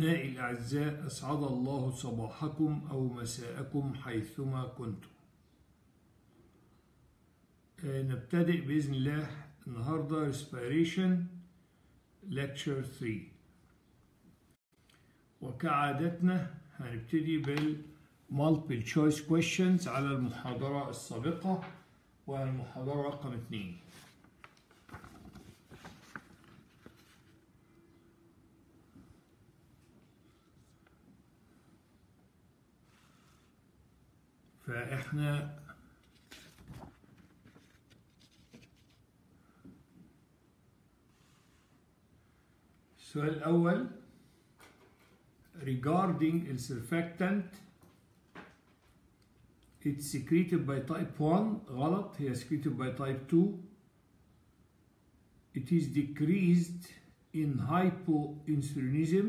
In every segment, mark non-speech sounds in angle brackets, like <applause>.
أبنائي الأعزاء أسعد الله صباحكم أو مساءكم حيثما كنتم. آه، نبتدئ بإذن الله. النهاردة Respiration Lecture 3 وكعادتنا هنبتدي بال Multiple Choice Questions على المحاضرة السابقة والمحاضرة رقم 2 فاحنا السؤال الأول regarding the surfactant it's secreted by type 1 غلط هي secreted by type 2 it is decreased in hypoinsulinism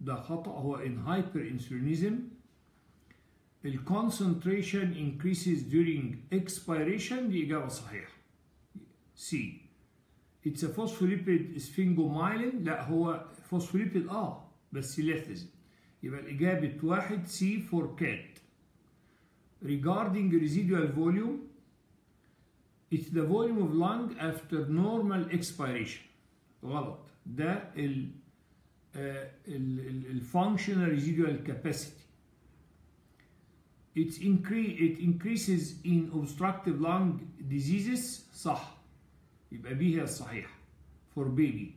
ده خطأ هو in hyperinsulinism concentration increases during expiration دي إجابة صحيحة C It's a phospholipid sphingomyelin لا هو phospholipid آه بس lecithin يبقى الإجابة واحد C for cat Regarding residual volume It's the volume of lung after normal expiration غلط ده ال functional residual capacity It, increase, it increases in obstructive lung diseases صح يبقى B هي الصحيحة for baby.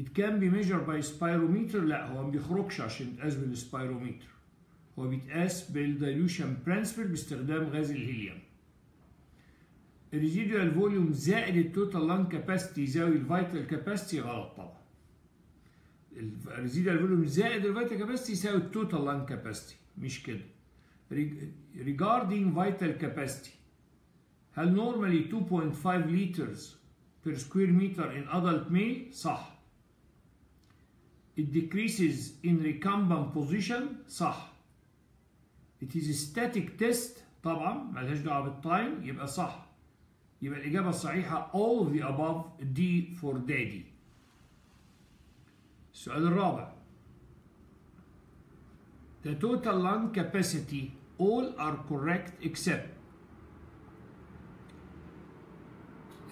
It can be measured by spirometer. لا هو ما بيخرجش عشان يتقاس بال spirometer هو بيتقاس بال dilution principle باستخدام غاز الهيليوم. ال residual volume زائد ال total lung capacity يساوي ال vital capacity غلط طبعا. ال residual volume زائد ال vital capacity يساوي ال total lung capacity مش كده. regarding vital capacity هل normally 2.5 liters per square meter in adult male صح it decreases in recumbent position صح it is a static test طبعا ملهاش دعوه بالتايم يبقى صح يبقى الاجابه الصحيحه all of the above D for daddy السؤال الرابع the total lung capacity all are correct except.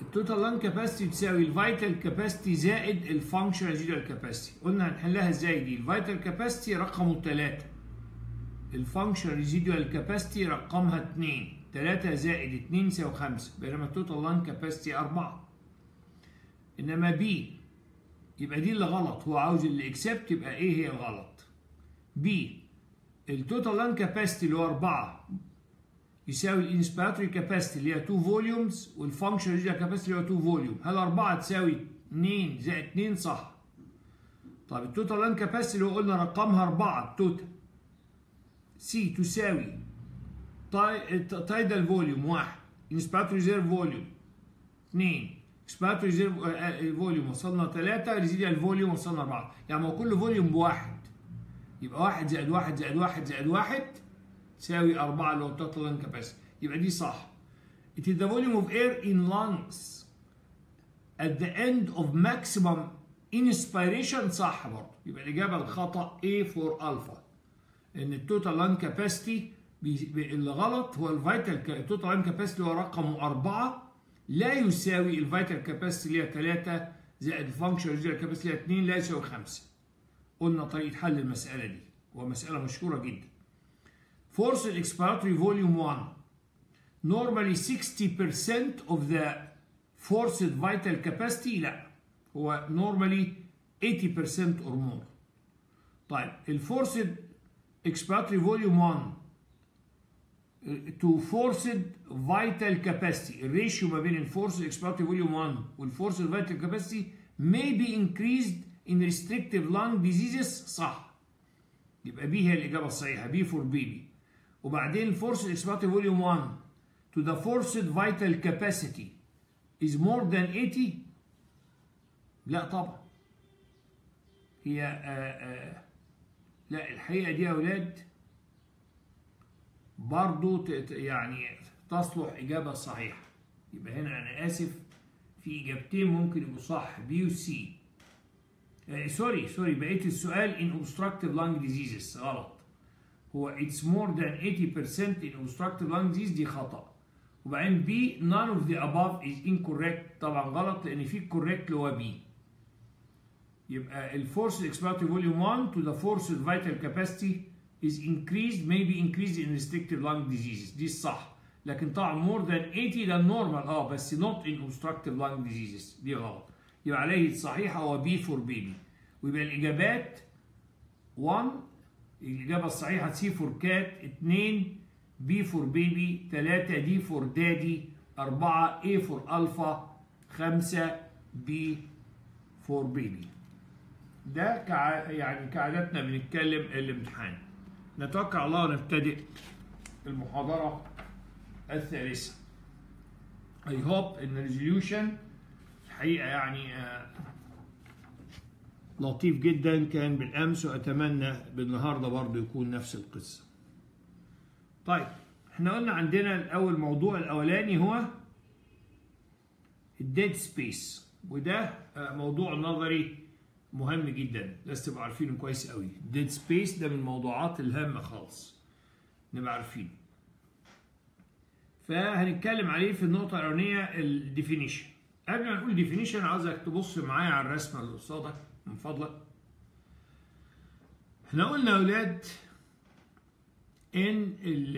ال total lung capacity تساوي ال vital capacity زائد ال functional residual capacity قلنا هنحلها إزاي دي؟ ال vital capacity رقمه 3 ال functional residual capacity رقمها 2 3 زائد 2 يساوي 5 بينما ال total lung capacity 4 إنما B يبقى دي اللي غلط. هو عاوز اللي except يبقى إيه هي الغلط. B ال total lung capacity اللي هو 4 يساوي ال inspiratory capacity اللي هي 2 volumes وال functional residual capacity اللي هو 2 volume هل 4 تساوي 2 زائد 2 صح طيب ال total lung capacity اللي هو قلنا رقمها 4 ال total C تساوي tidal volume 1 inspiratory reserve volume 2 expiratory reserve volume وصلنا 3 residual volume وصلنا 4 يعني هو كل volume بواحد يبقى 1 زائد 1 زائد 1 زائد 1 تساوي 4 اللي هو ال total lung capacity يبقى دي صح. It is the volume of air in lungs. At the end of maximum inspiration صح برضه. يبقى الإجابة الخطأ A for alpha. إن ال total lung capacity اللي غلط هو ال vital ال total lung capacity هو رقمه 4 لا يساوي ال vital capacity اللي هي 3 زائد ال function اللي هي 2 لا يساوي 5 قلنا طريقة حل المسألة دي ومسألة مشهورة جدا Forced expiratory volume 1 normally 60% of the forced vital capacity لا هو normally 80% or more طيب الفورسد expiratory volume 1 to forced vital capacity الريشيو ما بين الفورسد expiratory volume 1 والفورسد vital capacity may be increased in restrictive lung diseases صح. يبقى B هي الإجابة الصحيحة B for baby وبعدين ال forced expiratory volume 1 to the forced vital capacity is more than 80 لا طبعا. هي آآ آآ لا الحقيقة دي يا أولاد برضو يعني تصلح إجابة صحيحة. يبقى هنا أنا آسف في إجابتين ممكن يبقوا صح B و C آه سوري سوري بقيت السؤال in obstructive lung diseases غلط هو it's more than 80% in obstructive lung disease دي خطأ وبعدين B none of the above is incorrect طبعا غلط لأن في correct اللي هو B يبقى الفورس expiratory volume 1 to the forced vital capacity is increased may be increased in restrictive lung diseases دي الصح لكن طبعا more than 80 ده normal آه بس not in obstructive lung diseases دي غلط يبقى عليه الصحيحة هو B for baby. ويبقى الإجابات 1 الإجابة الصحيحة C for cat 2 B for baby 3 D for daddy 4 A for alpha 5 B for baby. ده كع... يعني كعادتنا بنتكلم الامتحان. نتوكل الله ونبتدئ المحاضرة الثالثة. I hope ان resolution الحقيقة يعني آه لطيف جدا. كان بالأمس وأتمنى بالنهاردة برضه يكون نفس القصة. طيب إحنا قلنا عندنا الأول موضوع الأولاني هو ال dead space وده آه موضوع نظري مهم جدا. لازم تبقوا عارفينه كويس قوي. dead space ده من الموضوعات الهامة خالص. نبقى عارفينه فهنتكلم عليه في النقطة الأولانية ال definition قبل ما نقول definition عاوزك تبص معايا على الرسمة اللي قصادك من فضلك. إحنا قلنا يا أولاد إن ال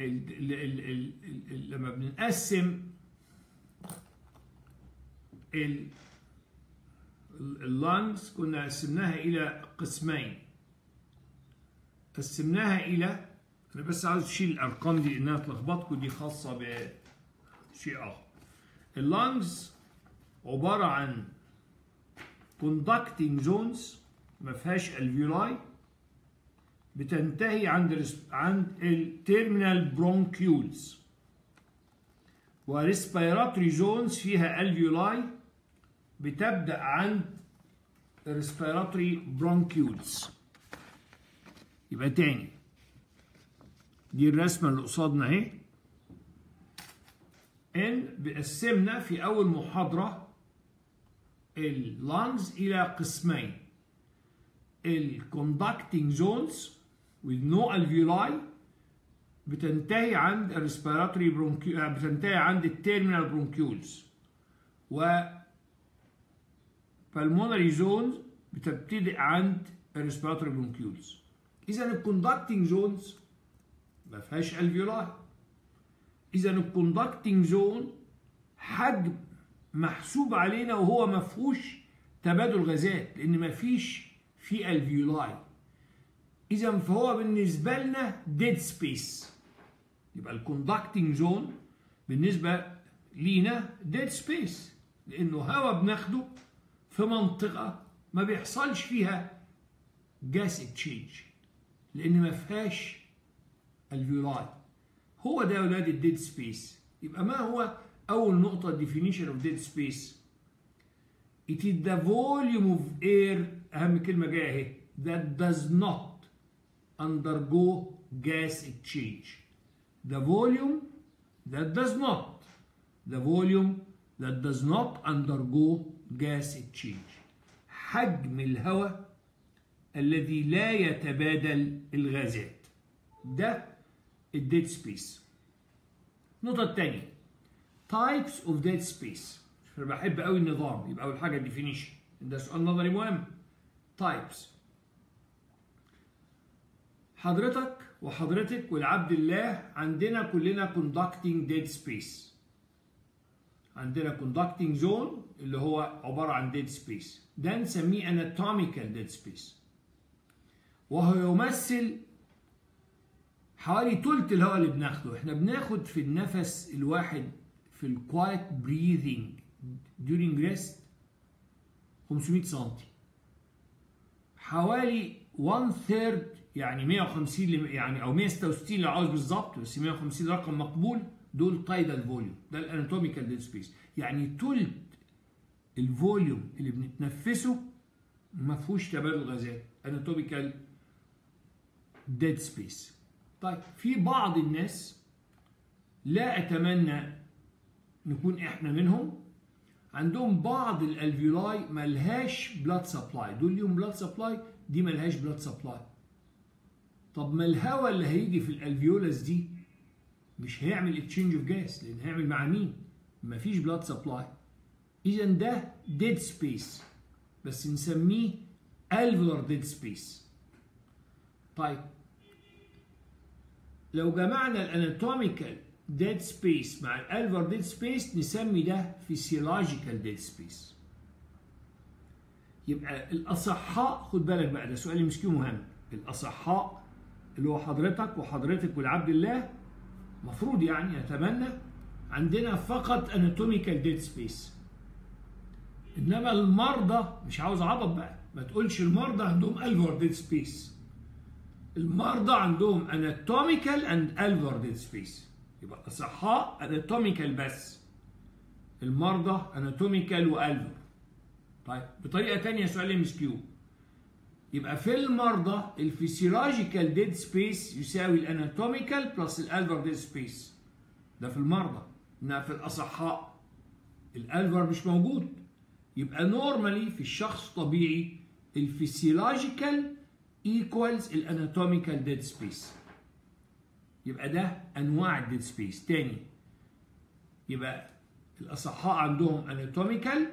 ال ال ال لما بنقسم ال ال lungs كنا قسمناها إلى قسمين. قسمناها إلى أنا بس عاوز أشيل الأرقام دي لأنها تلخبطكم دي خاصة بشيء آخر. ال lungs عبارة عن conducting zones ما فيهاش alveoli بتنتهي عند عند ال terminal bronchioles و respiratory zones فيها alveoli بتبدأ عند ال respiratory bronchioles يبقى تاني. دي الرسمة اللي قصادنا أهي. إن بقسمنا في أول محاضرة ال lungs إلى قسمين. ال conducting zones with no alveoli بتنتهي عند ال respiratory bronchiole بتنتهي عند ال terminal bronchioles و pulmonary zones بتبتدئ عند ال respiratory bronchioles اذا ال conducting zones ما فيهاش alveoli إذا ال conducting zone حجم محسوب علينا وهو ما فيهوش تبادل غازات لأن ما فيش في alveoli. إذا فهو بالنسبة لنا dead space يبقى ال conducting zone بالنسبة لينا dead space لأنه هواء بناخده في منطقة ما بيحصلش فيها gas exchange لأن ما فيهاش alveoli. هو ده يا أولاد ال dead space يبقى ما هو اول نقطه definition of dead space it is the volume of air اهم كلمه جاية اهي that does not undergo gas exchange the volume that does not the volume that does not undergo gas exchange حجم الهواء الذي لا يتبادل الغازات ده الديد سبيس النقطة الثانية of dead space. أنا بحب قوي النظام. يبقى أول حاجة definition. ده سؤال نظري مهم. Types. حضرتك وحضرتك والعبد الله عندنا كلنا conducting dead space. عندنا conducting zone اللي هو عبارة عن dead space. ده نسميه anatomical dead space. وهو يمثل حوالي تلت الهواء اللي بناخده. إحنا بناخد في النفس الواحد في ال quiet breathing during rest 500 سم حوالي 1 third يعني 150 يعني أو 166 لو عاوز بالظبط بس 150 رقم مقبول دول tidal volume ده ال anatomical dead space يعني تلت ال volume اللي بنتنفسه ما فيهوش تبادل غازات. anatomical dead space طيب في بعض الناس لا أتمنى نكون إحنا منهم. عندهم بعض ال alveoli ملهاش blood supply دول ليهم blood supply دي ملهاش blood supply طب ما الهواء اللي هيجي في ال alveolus دي مش هيعمل exchange of gas لأن هيعمل مع مين؟ مفيش blood supply اذا ده dead space بس نسميه alveolar dead space طيب لو جمعنا ال anatomical dead space مع ال alveolar dead space نسمي ده physiological dead space يبقى الأصحاء خد بالك بقى ده سؤال MCQ مهم الأصحاء اللي هو حضرتك وحضرتك والعبد الله مفروض يعني اتمنى عندنا فقط anatomical dead space إنما المرضى مش عاوز عبط بقى ما تقولش المرضى عندهم alveolar dead space المرضى عندهم and alveolar dead space يبقى الاصحاء anatomical بس. المرضى anatomical و alveolar طيب بطريقة ثانية سؤال MCQ. يبقى في المرضى ال physiological dead space يساوي ال anatomical plus ال alveolar dead space ده في المرضى انما في الأصحاء. ال alveolar مش موجود. يبقى normally في الشخص الطبيعي ال physiological equals ال anatomical dead space يبقى ده أنواع ال dead space تاني يبقى الأصحاء عندهم anatomical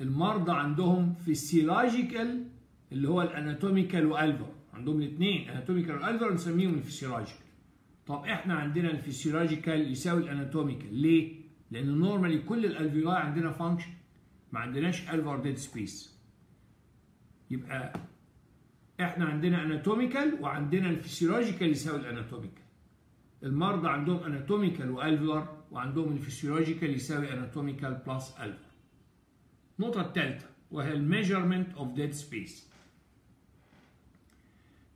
المرضى عندهم physiological اللي هو ال anatomical و alveolar عندهم الاثنين anatomical و alveolar نسميهم ال physiological طب إحنا عندنا ال physiological يساوي ال anatomical ليه؟ لأن normally كل ال alveoli عندنا function ما عندناش alveolar dead space يبقى إحنا عندنا anatomical وعندنا ال physiological يساوي ال anatomical المرضى عندهم anatomical و alveolar وعندهم ال physiological يساوي anatomical plus alveolar النقطة الثالثة وهي ال measurement of dead space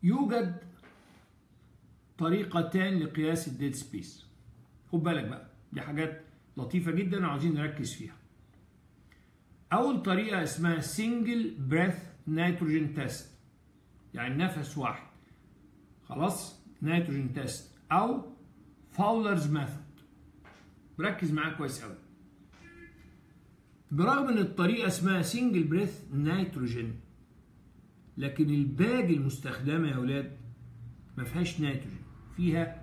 يوجد طريقتان لقياس ال dead space خد بالك بقى دي حاجات لطيفة جدا وعاوزين نركز فيها. أول طريقة اسمها single breath nitrogen test يعني نفس واحد. خلاص؟ nitrogen test أو Fowler's method. ركز معايا كويس قوي برغم إن الطريقة اسمها single breath nitrogen لكن ال bag المستخدمة يا أولاد ما فيهاش نيتروجين فيها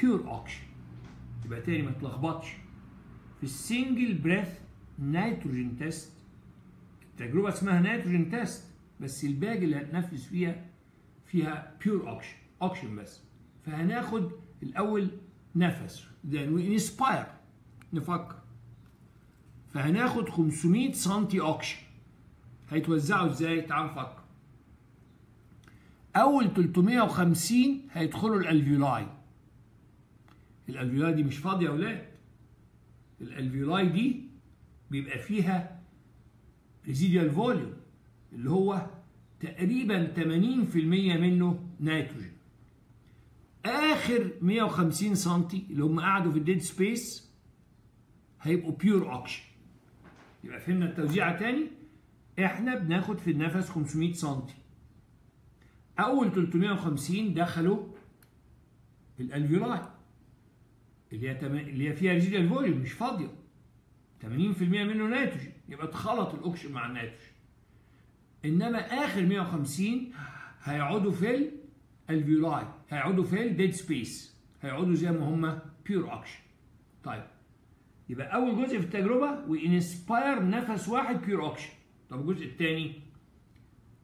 pure oxygen يبقى تاني ما تلخبطش. في ال single breath nitrogen test التجربة اسمها nitrogen test بس ال bag اللي هتنفذ فيها فيها pure oxygen oxygen بس. فهناخد الأول نفس then we inspire. نفكر. فهناخد 500 سنتي اوكسجين هيتوزعوا إزاي؟ تعال نفكر. أول 350 هيدخلوا ال alveoli. ال alveoli دي مش فاضية يا أولاد. ال alveoli دي بيبقى فيها residual volume اللي هو تقريبا 80% منه نيتروجين. آخر 150 سم اللي هم قعدوا في ال dead space هيبقوا pure oxygen يبقى فهمنا التوزيعه تاني؟ إحنا بناخد في النفس 500 سم أول 350 دخلوا ال alveoli اللي هي تم... اللي هي فيها residual volume مش فاضية. 80% منه نيتروجين. يبقى اتخلط الاكسجين مع النيتروجين. إنما آخر 150 هيقعدوا في ال alveoli هيقعدوا في ال dead space هيقعدوا زي ما هم pure oxygen طيب يبقى أول جزء في التجربة we inspire نفس واحد pure oxygen طب الجزء الثاني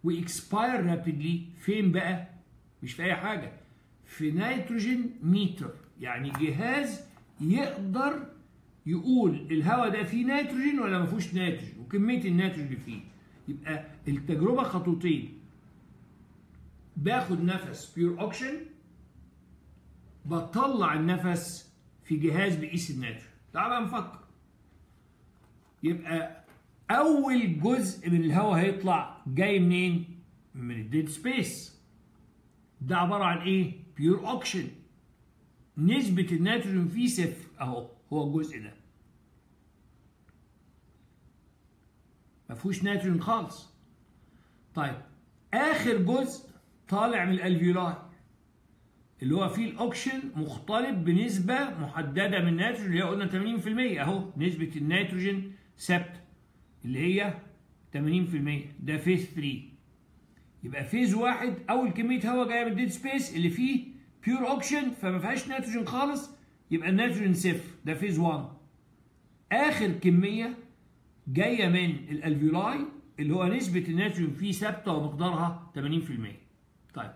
we expire rapidly فين بقى؟ مش في أي حاجة. في nitrogen meter يعني جهاز يقدر يقول الهواء ده فيه نيتروجين ولا ما فيهوش نيتروجين وكمية النيتروجين اللي فيه. يبقى التجربة خطوتين. باخد نفس pure oxygen بطلع النفس في جهاز بيقيس النيتروجين تعال بقى نفكر. يبقى أول جزء من الهواء هيطلع جاي منين؟ من ال dead space ده عبارة عن إيه؟ pure oxygen نسبة النيتروجين فيه صفر. أهو هو الجزء ده. ما فيهوش نيتروجين خالص. طيب آخر جزء طالع من ال alveoli اللي هو فيه الأوكشن مختلط بنسبة محددة من النيتروجين اللي هي قلنا 80% أهو نسبة النيتروجين ثابتة اللي هي 80% ده phase 3 يبقى phase واحد أول كمية هواء جاية من ال dead space اللي فيه pure oxygen فما فيهاش نيتروجين خالص يبقى النيتروجين صفر ده phase 1 آخر كمية جاية من ال alveoli اللي هو نسبة النيتروجين فيه ثابتة ومقدارها 80% طيب.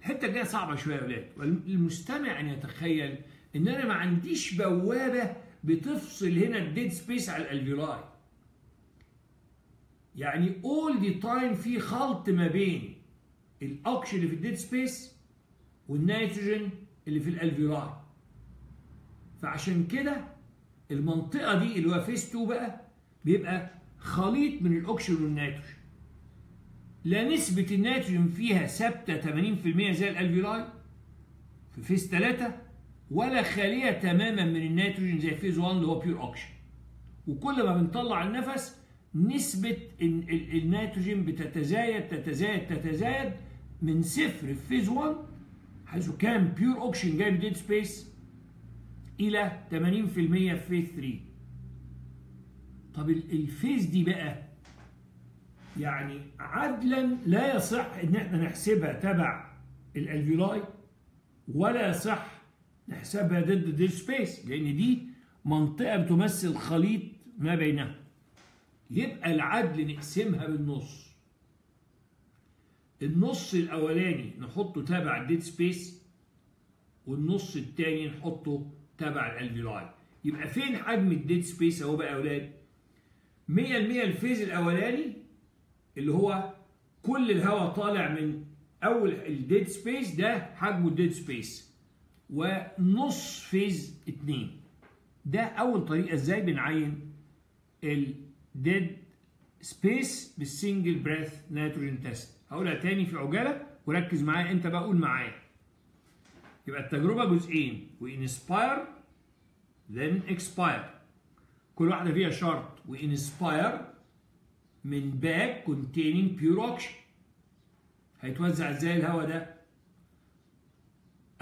الحتة الجاية صعبة شوية يا أولاد والمستمع أن يتخيل إن أنا ما عنديش بوابة بتفصل هنا ال dead space على ال alveoli يعني all the time في خلط ما بين الاوكسجين اللي في ال dead space وال nitrogen اللي في ال alveoli فعشان كده المنطقة دي اللي هو phase 2 بقى بيبقى خليط من ال oxygen وال nitrogen. لا نسبة النيتروجين فيها ثابتة 80% زي ال alveoli في phase 3 ولا خالية تماما من النيتروجين زي phase 1 اللي هو pure oxygen وكل ما بنطلع النفس نسبة النيتروجين بتتزايد تتزايد تتزايد من صفر في phase 1 حيث كان pure oxygen جاي من dead space إلى 80% في phase 3 طب ال phase دي بقى يعني عدلا لا يصح إن إحنا نحسبها تبع ال alveoli ولا يصح نحسبها ضد ال dead space لأن دي منطقة بتمثل خليط ما بينها. يبقى العدل نقسمها بالنص. النص الأولاني نحطه تبع ال dead space والنص الثاني نحطه تبع ال alveoli. يبقى فين حجم ال dead space أهو بقى يا أولاد؟ 100% ال phase الأولاني اللي هو كل الهواء طالع من أول ال dead space ده حجمه ال dead space ونص phase 2 ده أول طريقة إزاي بنعين ال dead space بال single breath nitrogen test هقولها تاني في عجالة وركز معايا. أنت بقى قول معايا. يبقى التجربة جزئين. we inspire then expire. كل واحدة فيها شرط. we inspire من bag containing pure oxygen. هيتوزع إزاي الهواء ده؟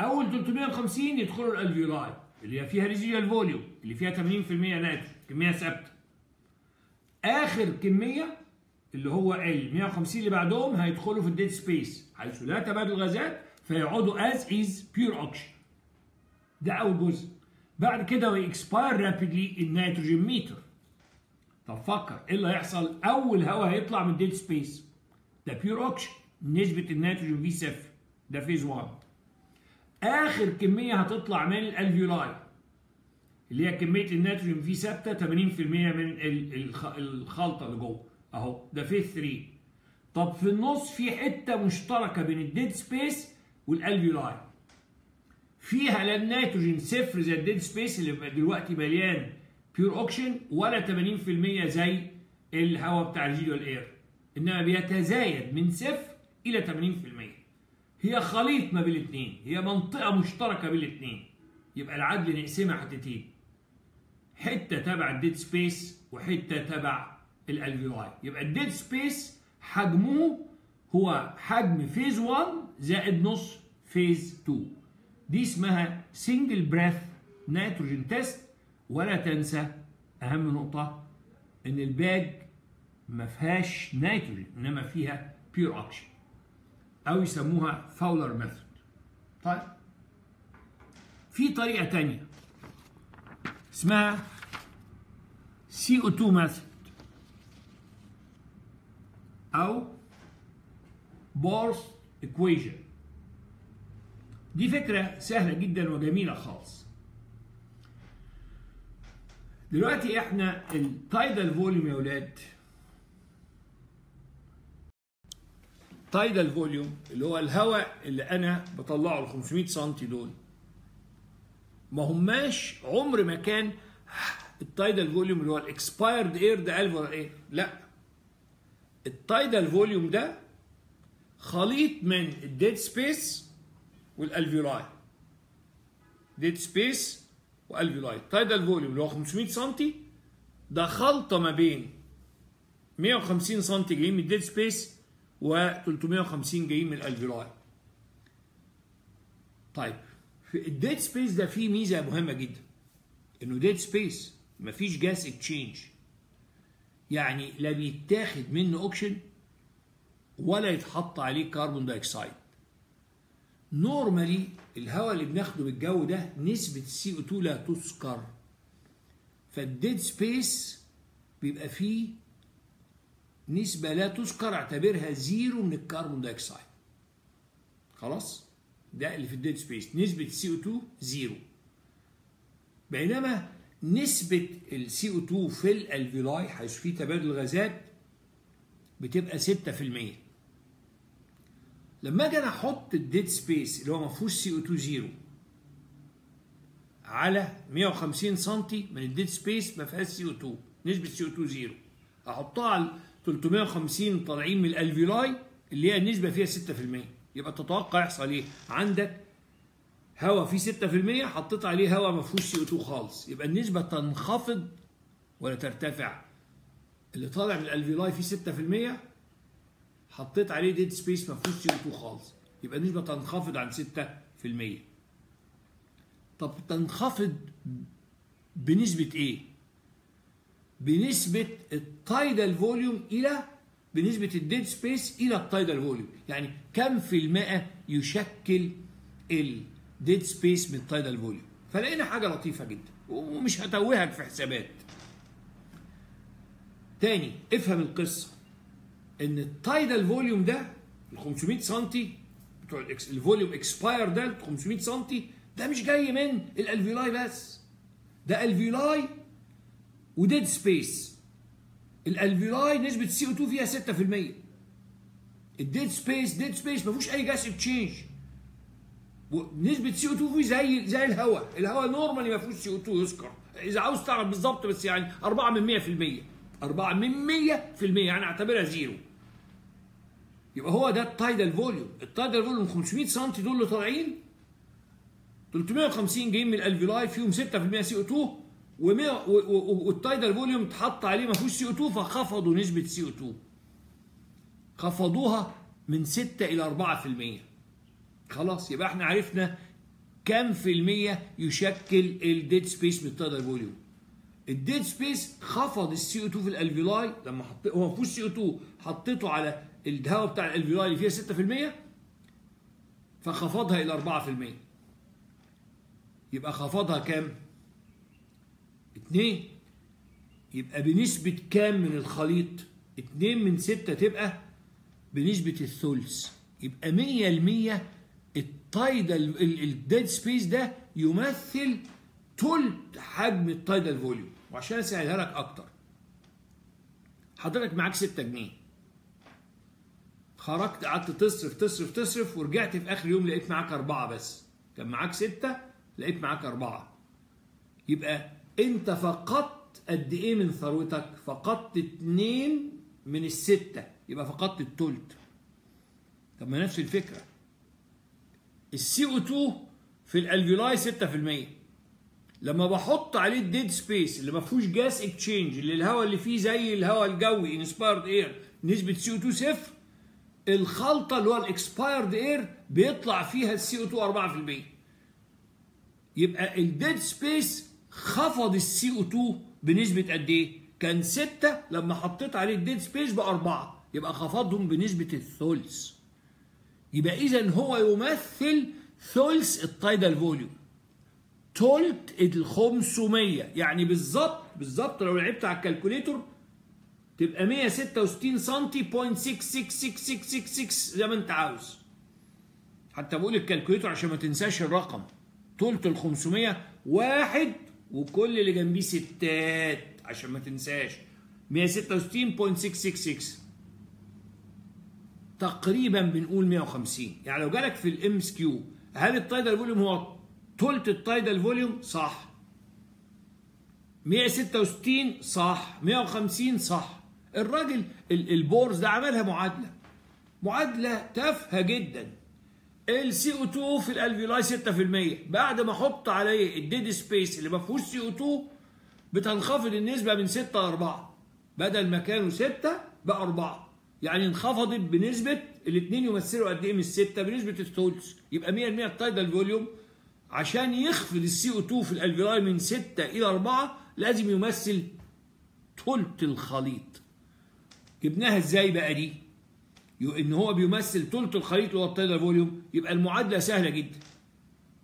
أول 350 يدخلوا ال alveoli اللي فيها residual volume اللي فيها 80% ناتج كمية ثابتة. آخر كمية اللي هو ال 150 اللي بعدهم هيدخلوا في ال dead space حيث لا تبادل غازات فيقعدوا as as pure oxygen ده أول جزء. بعد كده و expire rapidly ال nitrogen meter طب فكر إيه اللي هيحصل؟ أول هواء هيطلع من dead space ده pure oxygen نسبة النيتروجين فيه صفر. ده phase 1 آخر كمية هتطلع من ال alveoli اللي هي كمية النيتروجين فيه ثابتة 80% من الخلطة اللي جوه. أهو ده phase 3 طب في النص في حتة مشتركة بين ال dead space وال alveoli. فيها لا النيتروجين صفر زي ال dead space اللي دلوقتي مليان. pure oxygen ولا 80% زي الهواء بتاع ال residual air إنما بيتزايد من صفر إلى 80% هي خليط ما بين الاثنين. هي منطقة مشتركة بين الاثنين. يبقى العدل نقسمها حتتين حتة تبع ال dead space وحتة تبع ال alveoli يبقى ال dead space حجمه هو حجم phase 1 زائد نص phase 2 دي اسمها single breath nitrogen test ولا تنسى أهم نقطة إن ال bag ما فيهاش نيتروجين إنما فيها pure oxygen أو يسموها Fowler method طيب. في طريقة تانية اسمها CO2 method أو Bohr's equation دي فكرة سهلة جدا وجميلة خالص. دلوقتي إحنا ال tidal volume يا ولاد. tidal volume اللي هو الهواء اللي أنا بطلعه ال 500 سم دول. ما هماش عمر ما كان ال tidal volume اللي هو ال expired air ده alveolar air لا. ال tidal volume ده خليط من ال dead space وال alveoli dead space و alveoli tidal volume اللي هو 500 سم ده خلطه ما بين 150 سم جايين من ال dead space و 350 جايين من ال alveoli طيب في ال dead space ده فيه ميزة مهمة جدا. إنه dead space مفيش gas exchange يعني لا بيتاخد منه اوكشن ولا يتحط عليه carbon dioxide normally الهواء اللي بناخده من الجو ده نسبة ال CO2 لا تذكر. فال dead space بيبقى فيه نسبة لا تذكر اعتبرها zero من ال carbon dioxide خلاص؟ ده اللي في ال dead space نسبة ال CO2 zero بينما نسبة ال CO2 في ال alveoli حيث في تبادل غازات بتبقى 6% لما أجي أنا أحط ال dead space اللي هو ما فيهوش CO2 zero على 150 سم من ال dead space ما فيهاش سي أو 2 نسبة سي أو 2 زيرو احطها على 350 طالعين من ال alveoli اللي هي النسبة فيها 6% يبقى تتوقع يحصل إيه؟ عندك هواء فيه 6% حطيت عليه هواء ما فيهوش CO2 خالص يبقى النسبة تنخفض ولا ترتفع؟ اللي طالع من ال alveoli فيه 6% حطيت عليه dead space ما فيهوش CO2 خالص. يبقى النسبة تنخفض عن 6% طب تنخفض بنسبة إيه؟ بنسبة ال tidal volume إلى بنسبة ال dead space إلى ال tidal volume يعني كم في المئة يشكل ال dead space من ال tidal volume فلقينا حاجة لطيفة جدا ومش هتوهك في حسابات. تاني افهم القصة. إن ال tidal volume ده ال 500 سم بتوع ال volume expired ده ال 500 سم ده مش جاي من ال alveoli بس. ده alveoli و dead space ال alveoli نسبة ال CO2 فيها 6% ال dead space dead space ما فيهوش أي gas exchange نسبة CO2 فيه زي زي الهواء. الهواء normally ما فيهوش CO2 يذكر. إذا عاوز تعرف بالظبط بس يعني 4 من 100% 4 من 100% يعني أعتبرها zero يبقى هو ده ال tidal volume. ال tidal volume 500 سم دول اللي طالعين. 350 جايين من ال alveoli فيهم 6% CO2 و100 وال tidal volume اتحط عليه ما فيهوش CO2 فخفضوا نسبة CO2 خفضوها من 6 إلى 4% خلاص يبقى إحنا عرفنا كم في المية يشكل ال dead space من ال tidal volume. ال dead space خفض ال CO2 في ال alveoli لما حط هو ما فيهوش CO2 حطيته على الهواء بتاع ال alveoli اللي فيها 6% فخفضها إلى 4% يبقى خفضها كام؟ اتنين. يبقى بنسبة كام من الخليط؟ اتنين من ستة تبقى بنسبة الثلث. يبقى مية المية ال tidal ال dead space ده يمثل تلت حجم ال tidal volume وعشان أسهلها لك أكتر. حضرتك معاك 6 جنيه. خرجت قعدت تصرف تصرف تصرف ورجعت في آخر يوم لقيت معاك أربعة بس. كان معاك ستة لقيت معاك أربعة. يبقى أنت فقدت قد إيه من ثروتك؟ فقدت اتنين من الستة. يبقى فقدت التلت. طب ما نفس الفكرة. ال CO 2 في ال alveoli 6% لما بحط عليه ال dead space اللي ما فيهوش gas exchange اللي الهواء اللي فيه زي الهواء الجوي inspired air نسبة CO 2 صفر. الخلطة اللي هو ال expired air بيطلع فيها ال CO 2 4% يبقى ال dead space خفض ال CO 2 بنسبة قد إيه؟ كان 6 لما حطيت عليه ال dead space بقى 4 يبقى خفضهم بنسبة الثلث يبقى اذا هو يمثل ثلث ال tidal volume تلت ال 500 يعني بالظبط بالظبط لو لعبت على ال calculator تبقى 166 سم 0.666666 زي ما انت عاوز. حتى بقول ال calculator عشان ما تنساش الرقم. تلت ال 500 واحد وكل اللي جنبيه ستات عشان ما تنساش. 166.666 تقريبا بنقول 150 يعني لو جالك في ال MCQ هل ال tidal volume هو تلت ال tidal volume صح. 166 صح. 150 صح. الراجل ال Bohr's ده عملها معادلة. معادلة تافهة جدا. ال CO 2 في ال alveoli 6% بعد ما أحط عليه ال dead space اللي ما فيهوش CO 2 بتنخفض النسبة من 6 ل 4 بدل ما كانوا 6 بقى 4 يعني انخفضت بنسبة الاثنين يمثلوا قد إيه من السته بنسبة الثلث يبقى 100% ال tidal volume. عشان يخفض ال CO 2 في ال alveoli من 6 إلى 4 لازم يمثل ثلث الخليط. جبناها إزاي بقى دي؟ إن هو بيمثل ثلث الخليط اللي هو ال tidal volume يبقى المعادلة سهلة جدا.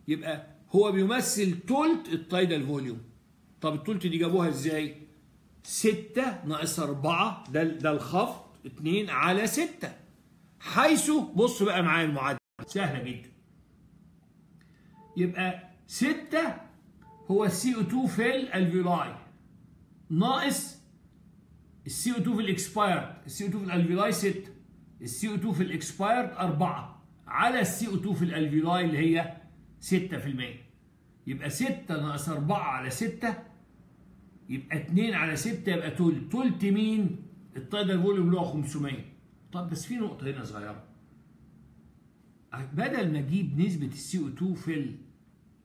يبقى هو بيمثل ثلث ال tidal volume طب الثلث دي جابوها إزاي؟ 6 ناقص 4 ده ده الخفض 2 على 6 حيث بص بقى معايا المعادلة. سهلة جدا. يبقى 6 هو ال CO 2 في ال alveoli ناقص ال CO 2 في ال expired ال CO 2 في ال alveoli 6 ال CO 2 في ال expired 4 على ال CO 2 في ال alveoli اللي هي 6% يبقى 6 ناقص 4 على 6 يبقى 2 على 6 يبقى تلت تلت مين؟ ال tidal volume اللي هو 500 طب بس في نقطة هنا صغيرة. بدل ما أجيب نسبة ال CO 2 في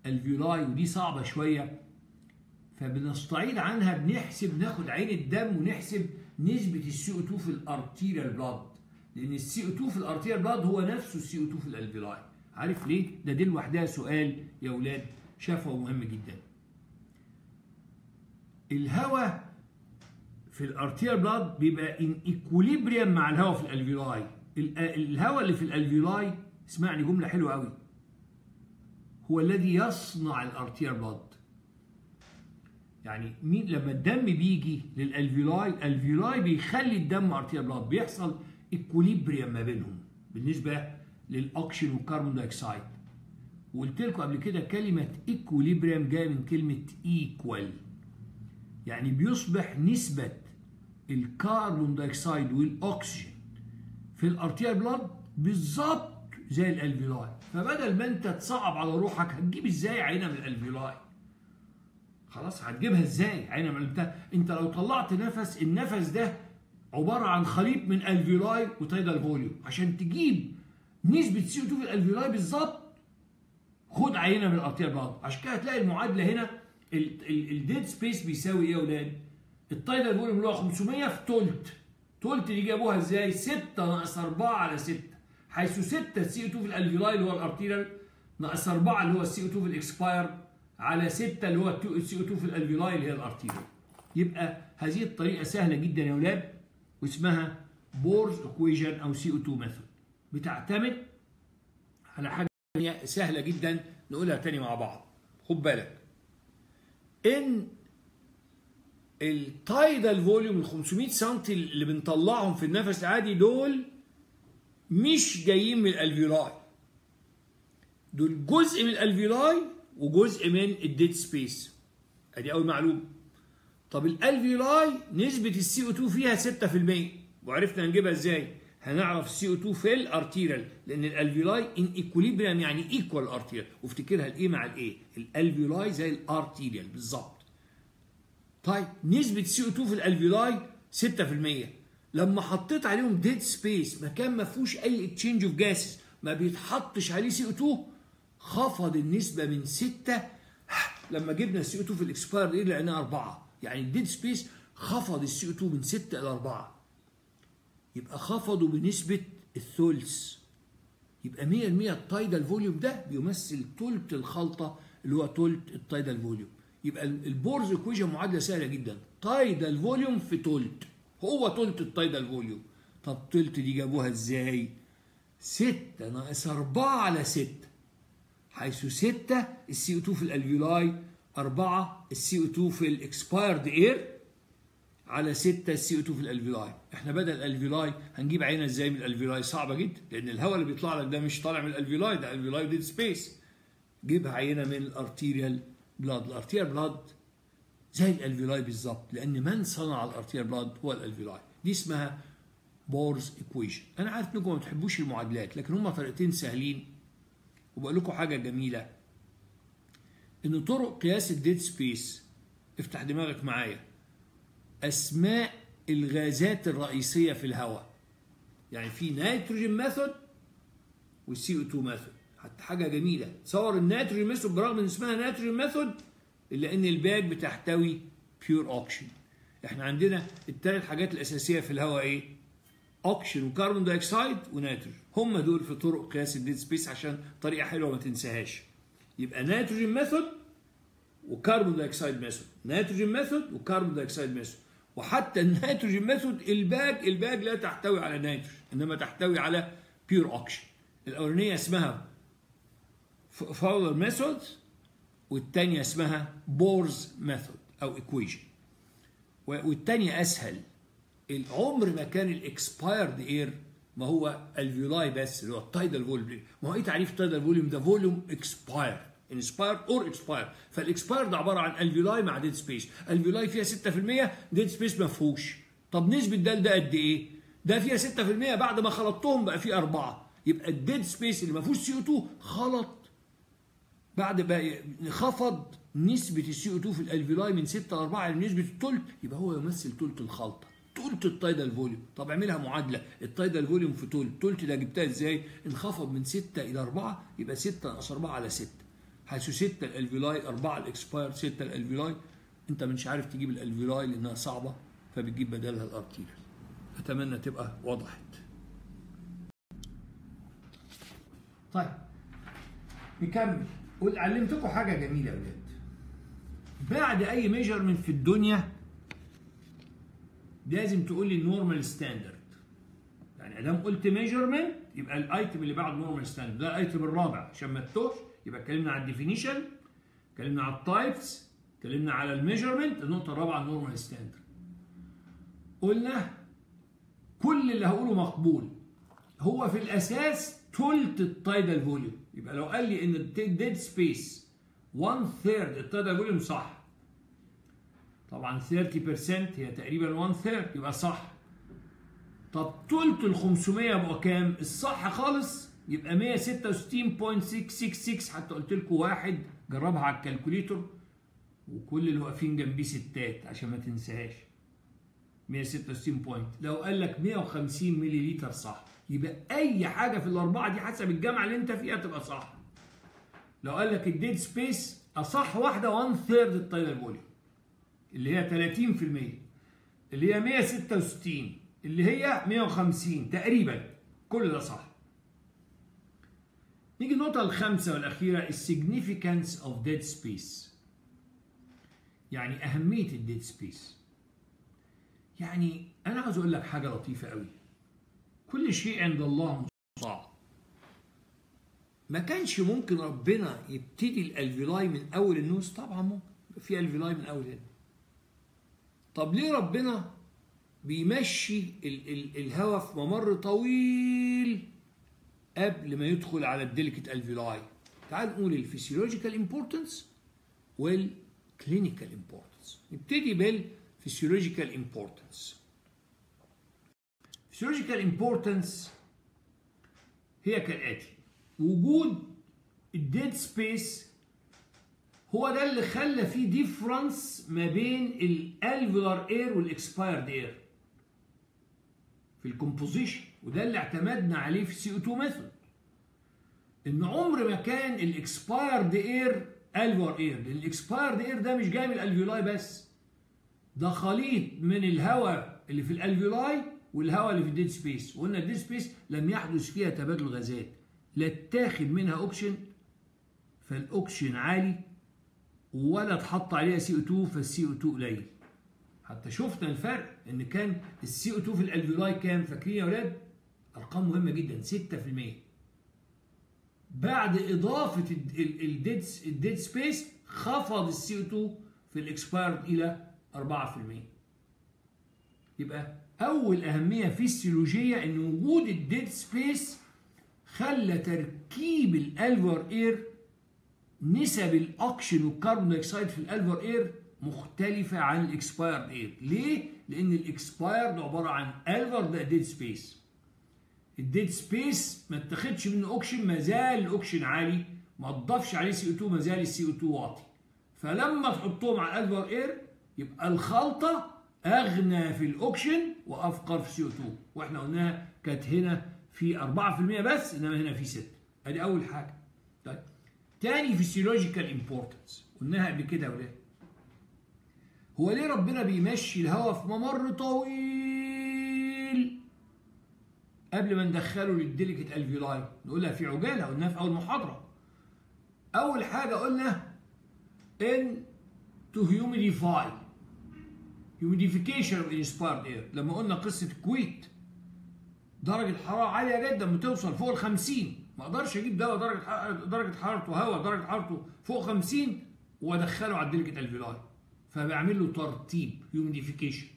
ال alveoli ودي صعبة شوية فبنستعيض عنها بنحسب ناخد عينة الدم ونحسب نسبة ال CO 2 في ال arterial blood لأن ال CO 2 في ال arterial blood هو نفسه ال CO 2 في ال alveoli عارف ليه؟ ده دي لوحدها سؤال يا ولاد شفوي مهم جدا. الهواء في ال arterial blood بيبقى in equilibrium مع الهواء في ال alveoli الهواء اللي في ال alveoli اسمعني جملة حلوة قوي هو الذي يصنع ال arterial blood يعني مين لما الدم بيجي لل alveoli ال alveoli بيخلي الدم arterial blood بيحصل equilibrium ما بينهم بالنسبة للاكسجين وال carbon dioxide وقلت لكم قبل كده كلمة equilibrium جاية من كلمة equal يعني بيصبح نسبة ال carbon dioxide والأكسجين في ال arterial blood بالظبط زي ال alveoli. فبدل ما انت تصعب على روحك هتجيب إزاي عينة من ال alveoli؟ خلاص هتجيبها إزاي؟ عينه من انت أنت لو طلعت نفس النفس ده عبارة عن خليط من ال alveoli و tidal volume. عشان تجيب نسبة CO 2 في ال alveoli بالظبط خد عينة من ال arterial blood عشان كده هتلاقي المعادلة هنا ال dead space بيساوي إيه يا أولاد؟ ال tidal volume اللي هو 500 في تلت تلت دي جابوها إزاي؟ 6 ناقص 4 على 6 حيث 6 ال CO 2 في ال alveoli اللي هو ال arterial ناقص 4 اللي هو ال CO 2 في ال expired على 6 اللي هو ال CO 2 في ال alveoli اللي هي ال arterial يبقى هذه الطريقة سهلة جدا يا أولاد واسمها Bohr's equation أو CO 2 method بتعتمد على حاجة سهلة جدا نقولها تاني مع بعض. خد بالك. إن ال tidal volume ال 500 سم اللي بنطلعهم في النفس العادي دول مش جايين من ال alveoli دول جزء من ال alveoli وجزء من ال dead space ادي اول معلومة. طب ال alveoli نسبة ال CO 2 فيها 6% وعرفنا هنجيبها إزاي. هنعرف ال CO2 في ال arterial لأن ال alveoli in equilibrium يعني equal arterial وافتكرها الايه مع الايه ال alveoli زي ال arterial بالظبط. طيب نسبة CO2 في ال alveoli 6% لما حطيت عليهم dead space مكان ما فيهوش أي exchange of gases ما بيتحطش عليه CO2 خفض النسبة من 6 لما جبنا ال CO2 في ال expired air لقيناها 4 يعني ال dead space خفض ال CO2 من 6 إلى 4 يبقى خفضوا بنسبة الثلث. يبقى 100% ال tidal volume ده بيمثل ثلث الخلطة اللي هو ثلث ال tidal volume يبقى ال Bohr's equation معادلة سهلة جدا. tidal volume في ثلث هو ثلث ال tidal volume طب ثلث دي جابوها إزاي؟ 6 ناقص 4 على 6 حيث 6 ال CO2 في ال alveoli 4 ال CO2 في ال expired air على 6 ال CO2 في ال alveoli. إحنا بدل ال alveoli هنجيب عينة إزاي من ال alveoli؟ صعبة جدا لأن الهواء اللي بيطلع لك ده مش طالع من ال alveoli ده alveoli dead space. جيبها عينة من ال arterial blood. ال arterial blood زي ال alveoli بالظبط لأن من صنع ال arterial blood؟ هو ال alveoli. دي اسمها Bohr's equation. أنا عارف إنكم ما بتحبوش المعادلات لكن هما طريقتين سهلين. وبقول لكم حاجة جميلة. إن طرق قياس ال dead space افتح دماغك معايا أسماء الغازات الرئيسية في الهواء. يعني في nitrogen method وال CO2 method حتى حاجة جميلة. تصور ال nitrogen method برغم إن اسمها nitrogen method إلا إن ال bag بتحتوي pure oxygen إحنا عندنا الثلاث حاجات الأساسية في الهواء إيه؟ oxygen و carbon dioxide و nitrogen هم دول في طرق قياس ال dead space عشان طريقة حلوة ما تنساهاش. يبقى nitrogen method و carbon dioxide method. nitrogen method و carbon dioxide method. وحتى ال nitrogen method ال bag ال bag لا تحتوي على نيتروجين إنما تحتوي على pure oxygen الأولانية اسمها Fowler method والثانيه اسمها Bohr's method أو equation والثانيه أسهل. العمر ما كان ال expired air ما هو alveoli بس اللي هو ال tidal volume ما هو إيه تعريف ال tidal volume ده؟ volume expired inspired or expired فال expired ده عبارة عن alveoli مع dead space ال alveoli فيها 6% dead space ما فيهوش. طب نسبة ده لده قد إيه؟ ده فيها 6% بعد ما خلطتهم بقى فيه 4 يبقى ال dead space اللي ما فيهوش CO2 خلط. بعد بقى خفض نسبة ال CO2 في ال alveoli من 6 ل 4 يعني نسبة التلت يبقى هو يمثل تلت الخلطة. تلت ال tidal volume طب اعملها معادلة. ال tidal volume في تلت تلت ده جبتها إزاي؟ انخفض من 6 إلى 4 يبقى 6 ناقص 4 على 6 حيث 6 ال alveoli 4 ال expired 6 ال alveoli انت مش عارف تجيب ال alveoli لأنها صعبة فبتجيب بدلها ال arterial أتمنى تبقى وضحت. طيب. نكمل. قول علمتكم حاجة جميلة بجد بعد أي measurement في الدنيا لازم تقول لي normal standard يعني ادام قلت measurement يبقى ال item اللي بعد normal standard ده ال item الرابع. عشان ما تتوهش يبقى اتكلمنا على ال definition اتكلمنا على ال types اتكلمنا على ال measurement النقطة الرابعة ال normal standard قلنا كل اللي هقوله مقبول. هو في الأساس تلت ال tidal volume يبقى لو قال لي إن ال dead space 1 third ال tidal volume صح طبعا 30% هي تقريبا 1 third يبقى صح. طب تلت ال 500 يبقى كام؟ الصح خالص يبقى 166.666 حتى قلت لكم واحد جربها على ال calculator وكل اللي واقفين جنبيه ستات عشان ما تنساهاش. 166 point لو قال لك 150 ملي لتر صح يبقى أي حاجة في الأربعة دي حسب الجامعة اللي أنت فيها تبقى صح. لو قال لك ال dead space أصح واحدة 1 third ال tidal volume اللي هي 30% اللي هي 166 اللي هي 150 تقريبا. كل ده صح. نيجي النقطة الخامسة والأخيرة ال significance of dead space يعني أهمية ال dead space يعني أنا عاوز أقول لك حاجة لطيفة قوي. كل شيء عند الله مستطاع ما كانش ممكن ربنا يبتدي ال alveoli من أول ال nose. طبعا ممكن. في alveoli من أول هنا. طب ليه ربنا بيمشي ال ال الهواء في ممر طويل قبل ما يدخل على ال delicate alveoli تعال نقول ال physiological importance وال clinical importance نبتدي بال physiological importance physiological importance هي كالآتي. وجود ال dead space هو ده اللي خلى فيه difference ما بين ال alveolar air وال expired air في ال composition وده اللي اعتمدنا عليه في ال CO2 method إن عمر ما كان ال expired air alveolar air لأن ال expired air ده مش جاي من ال alveoli بس ده خليط من الهواء اللي في ال alveoli والهواء اللي في ال dead space وقلنا ال dead space لم يحدث فيها تبادل غازات لا اتاخد منها اوكسجين فالاوكسجين عالي ولا اتحط عليها سي أو 2 فالسي أو 2 قليل. حتى شفنا الفرق إن كان ال CO2 في ال alveoli كام؟ فاكرين يا أولاد أرقام مهمة جدا 6% بعد إضافة ال dead ال dead space خفض ال CO2 في ال expired إلى 4% يبقى أول أهمية فيسيولوجيه إن وجود ال dead space خلى تركيب ال alveolar air نسب الاكسجين وال carbon dioxide في ال alveolar air مختلفة عن ال expired air. ليه؟ لأن ال expired عبارة عن alveolar ده dead space ال dead space ما اتخدش منه اوكسجين ما زال الاوكسجين عالي. ما تضافش عليه سي أو 2 ما زال السي أو 2 واطي. فلما تحطهم على ال alveolar air يبقى الخلطة أغنى في الاوكسجين وأفقر في CO2 وإحنا قلناها كانت هنا في 4% بس إنما هنا في 6 أدي أول طيب تاني physiological importance قلناها قبل كده يا ولاد. هو ليه ربنا بيمشي الهواء في ممر طويل قبل ما ندخله لل delicate alveoli نقولها في عجالة قلناها في أول محاضرة. أول حاجة قلنا إن to humidify humidification of inspired air لما قلنا قصة الكويت درجة حراره عالية جدا بتوصل فوق ال 50 ما أقدرش أجيب دواء درجة درجة حرارته هواء درجة حرارته فوق 50 وادخله على ال delicate alveoli فبعمل له ترتيب humidification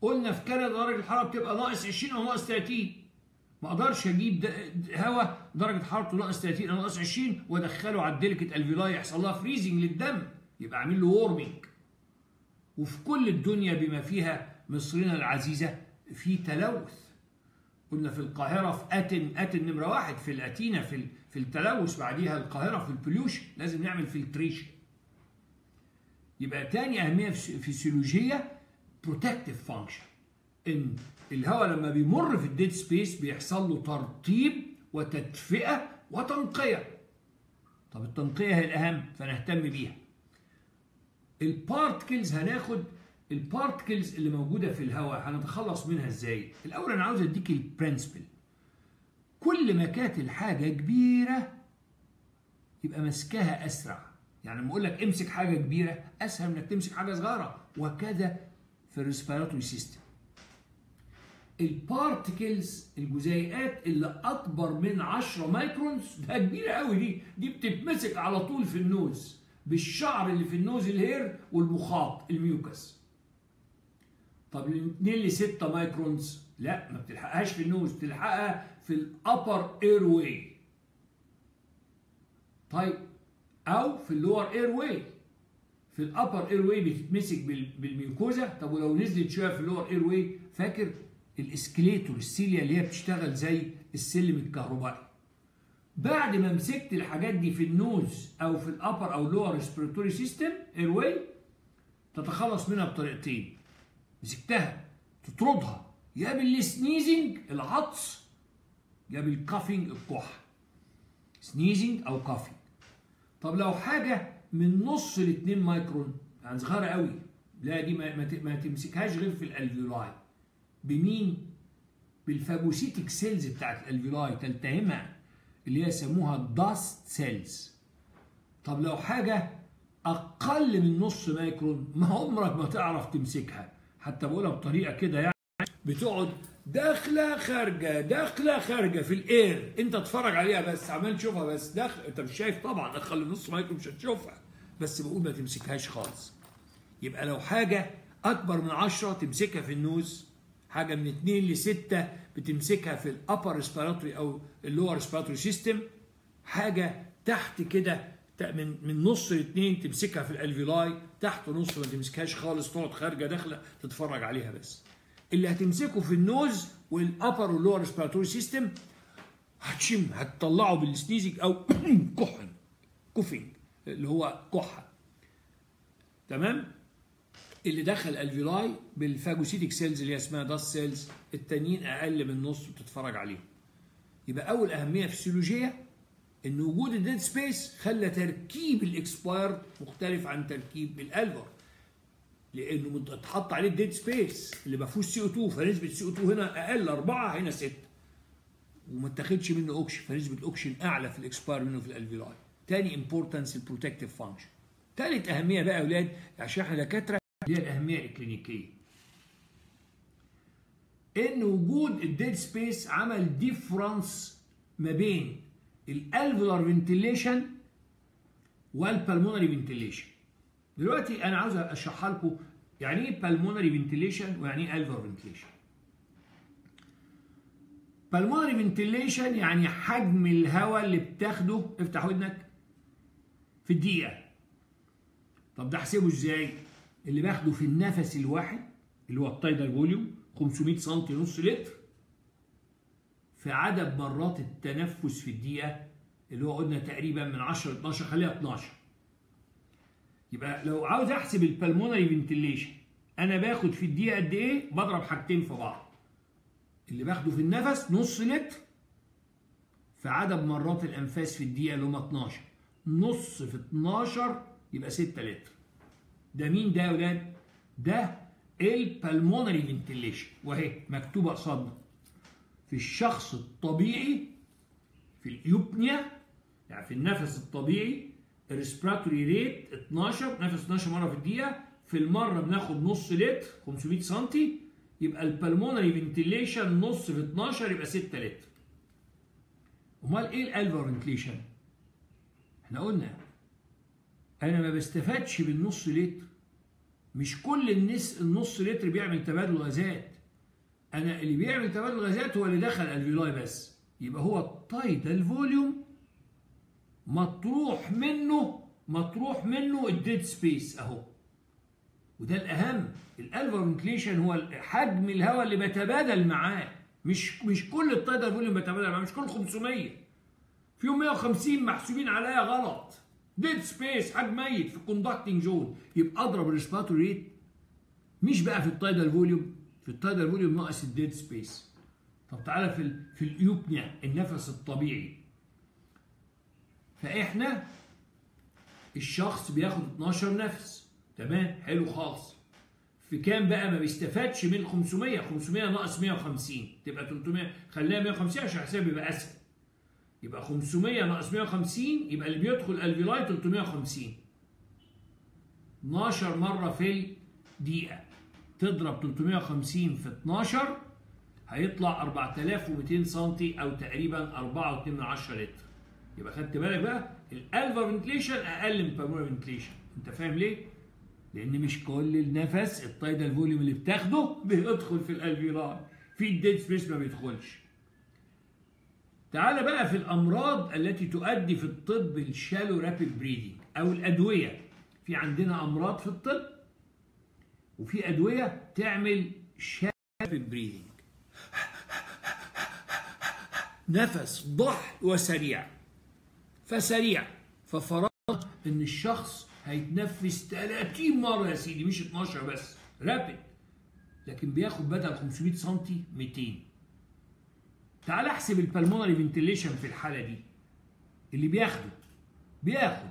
قلنا في كندا درجة الحرارة بتبقى ناقص 20 أو ناقص 30 ما أقدرش أجيب هواء درجة حرارته ناقص 30 أو ناقص 20 وادخله على ال delicate alveoli يحصل لها freezing للدم. يبقى اعمل له warming وفي كل الدنيا بما فيها مصرنا العزيزة في تلوث. قلنا في القاهرة في أثينا أثينا نمرة واحد في أثينا في في التلوث بعديها القاهرة في ال pollution لازم نعمل filtration. يبقى تاني أهمية فسيولوجيه protective function إن الهواء لما بيمر في ال dead space بيحصل له ترطيب وتدفئة وتنقية. طب التنقية هي الأهم فنهتم بيها. ال particles هناخد ال particles اللي موجودة في الهواء هنتخلص منها إزاي؟ الأول أنا عاوز أديك ال principle كل ما كانت الحاجة كبيرة يبقى مسكها أسرع. يعني لما أقول لك امسك حاجة كبيرة أسهل إنك تمسك حاجة صغيرة. وكذا في ال respiratory system ال particles الجزيئات اللي أكبر من 10 microns ده كبيرة قوي دي. دي بتتمسك على طول في ال nose بالشعر اللي في ال nose ال hair والمخاط ال mucus. طب من 2 ل 6 microns؟ لا ما بتلحقهاش في ال nose بتلحقها في ال upper airway طيب أو في ال lower airway في ال upper airway بتتمسك بال mucosa. طب ولو نزلت شوية في ال lower airway فاكر ال escalator ال cilia اللي هي بتشتغل زي السلم الكهربائي. بعد ما مسكت الحاجات دي في ال nose أو في ال upper أو ال lower respiratory system airway تتخلص منها بطريقتين. مسكتها تطردها. يا بال sneezing العطس يا بال coughing الكحه sneezing أو coughing طب لو حاجة من نص ل 2 مايكرون يعني صغيرة قوي لا دي ما, ما تمسكهاش غير في ال alveoli بمين؟ بال phagocytic cells بتاعت ال alveoli تلتهمها اللي هي يسموها dust cells طب لو حاجة أقل من نص مايكرون ما عمرك ما تعرف تمسكها. حتى بقولها بطريقة كده يعني بتقعد داخلة خارجة داخلة خارجة في ال air. أنت تتفرج عليها بس عمال تشوفها بس. داخل أنت مش شايف طبعا من نص مايكرون مش هتشوفها. بس بقول ما تمسكهاش خالص. يبقى لو حاجة أكبر من 10 تمسكها في ال nose. حاجة من 2 ل 6 بتمسكها في ال upper respiratory أو ال lower respiratory system حاجة تحت كده من من نص لاثنين تمسكها في ال alveoli تحت نص ما تمسكهاش خالص تقعد خارجة داخلة تتفرج عليها بس. اللي هتمسكه في ال nose وال upper وال lower respiratory system هتشم هتطلعه بال sneezing أو <clears throat> كحن coughing اللي هو كحة. تمام؟ اللي دخل ال alveoli بال phagocytic cells اللي اسمها dust cells التانيين أقل من نص بتتفرج عليهم. يبقى أول أهمية فسيولوجيه إن وجود ال dead space خلى تركيب ال expired مختلف عن تركيب ال alveolar لأنه اتحط عليه ال dead space اللي ما فيهوش سي أو 2 فنسبة سي أو 2 هنا أقل 4 هنا 6 وما اتاخدش منه اوكسجين فنسبة الاوكسجين أعلى في ال expired منه في ال alveoli تاني importance ال protective function تالت أهمية بقى يا أولاد عشان إحنا دكاترة هي الأهمية الكلينيكية. إن وجود ال dead space عمل difference ما بين ال alveolar ventilation وال pulmonary ventilation دلوقتي أنا عاوز أشرحها لكم يعني إيه pulmonary ventilation ويعني إيه alveolar ventilation pulmonary ventilation يعني حجم الهواء اللي بتاخده افتح ودنك في الدقيقة. طب ده احسبه إزاي؟ اللي باخده في النفس الواحد اللي هو ال tidal volume 500 سم نص لتر. في عدد مرات التنفس في الدقيقة اللي هو قلنا تقريبا من 10 ل 12 خليها 12 يبقى لو عاوز أحسب ال pulmonary ventilation أنا باخد في الدقيقة قد إيه؟ بضرب حاجتين في بعض. اللي باخده في النفس نص لتر في عدد مرات الأنفاس في الدقيقة اللي هم 12 نص في 12 يبقى 6 لتر. ده مين ده يا ولاد؟ ده ال pulmonary ventilation وهي مكتوبة قصادنا. في الشخص الطبيعي في ال eupnea يعني في النفس الطبيعي ال respiratory rate 12 نفس 12 مرة في الدقيقة في المرة بناخد نص لتر 500 سم يبقى ال pulmonary ventilation نص في 12 يبقى 6 لتر. أمال إيه ال alveolar ventilation إحنا قلنا أنا ما بستفادش بالنص لتر. مش كل النص النص لتر بيعمل تبادل غازات. أنا اللي بيعمل تبادل غازات هو اللي دخل ال alveoli بس. يبقى هو ال tidal volume مطروح منه مطروح منه ال dead space أهو. وده الأهم. ال alveolar ventilation هو حجم الهواء اللي بتبادل معاه. مش مش كل ال tidal volume بتبادل معاه مش كل 500 فيهم 150 محسوبين عليا غلط. dead space حجم ميت في ال conducting zone يبقى أضرب ال respiratory rate مش بقى في ال tidal volume في ال tidal volume ناقص ال dead space. طب تعالى في في ال eupnea النفس الطبيعي. فإحنا الشخص بياخد 12 نفس. تمام؟ حلو خالص. في كام بقى ما بيستفادش من 500 500 ناقص 150 تبقى 300 خليها 150 عشان حساب يبقى أسهل. يبقى 500 ناقص 150 يبقى اللي بيدخل alveoli 350 12 مرة في الدقيقة. تضرب 350 في 12 هيطلع 4200 سم أو تقريبا 4.2 لتر. يبقى خدت بالك بقى؟ ال alveolar ventilation أقل من ال pulmonary ventilation أنت فاهم ليه؟ لأن مش كل النفس ال tidal volume اللي بتاخده بيدخل في ال alveoli في ال dead space ما بيدخلش. تعال بقى في الأمراض التي تؤدي في الطب ال shallow rapid breathing أو الأدوية. في عندنا أمراض في الطب وفي أدوية تعمل rapid breathing نفس ضحل وسريع. فسريع. ففرض إن الشخص هيتنفس 30 مرة يا سيدي مش 12 بس rapid لكن بياخد بدل 500 سم 200 تعال احسب ال pulmonary ventilation في الحالة دي. اللي بياخده. بياخد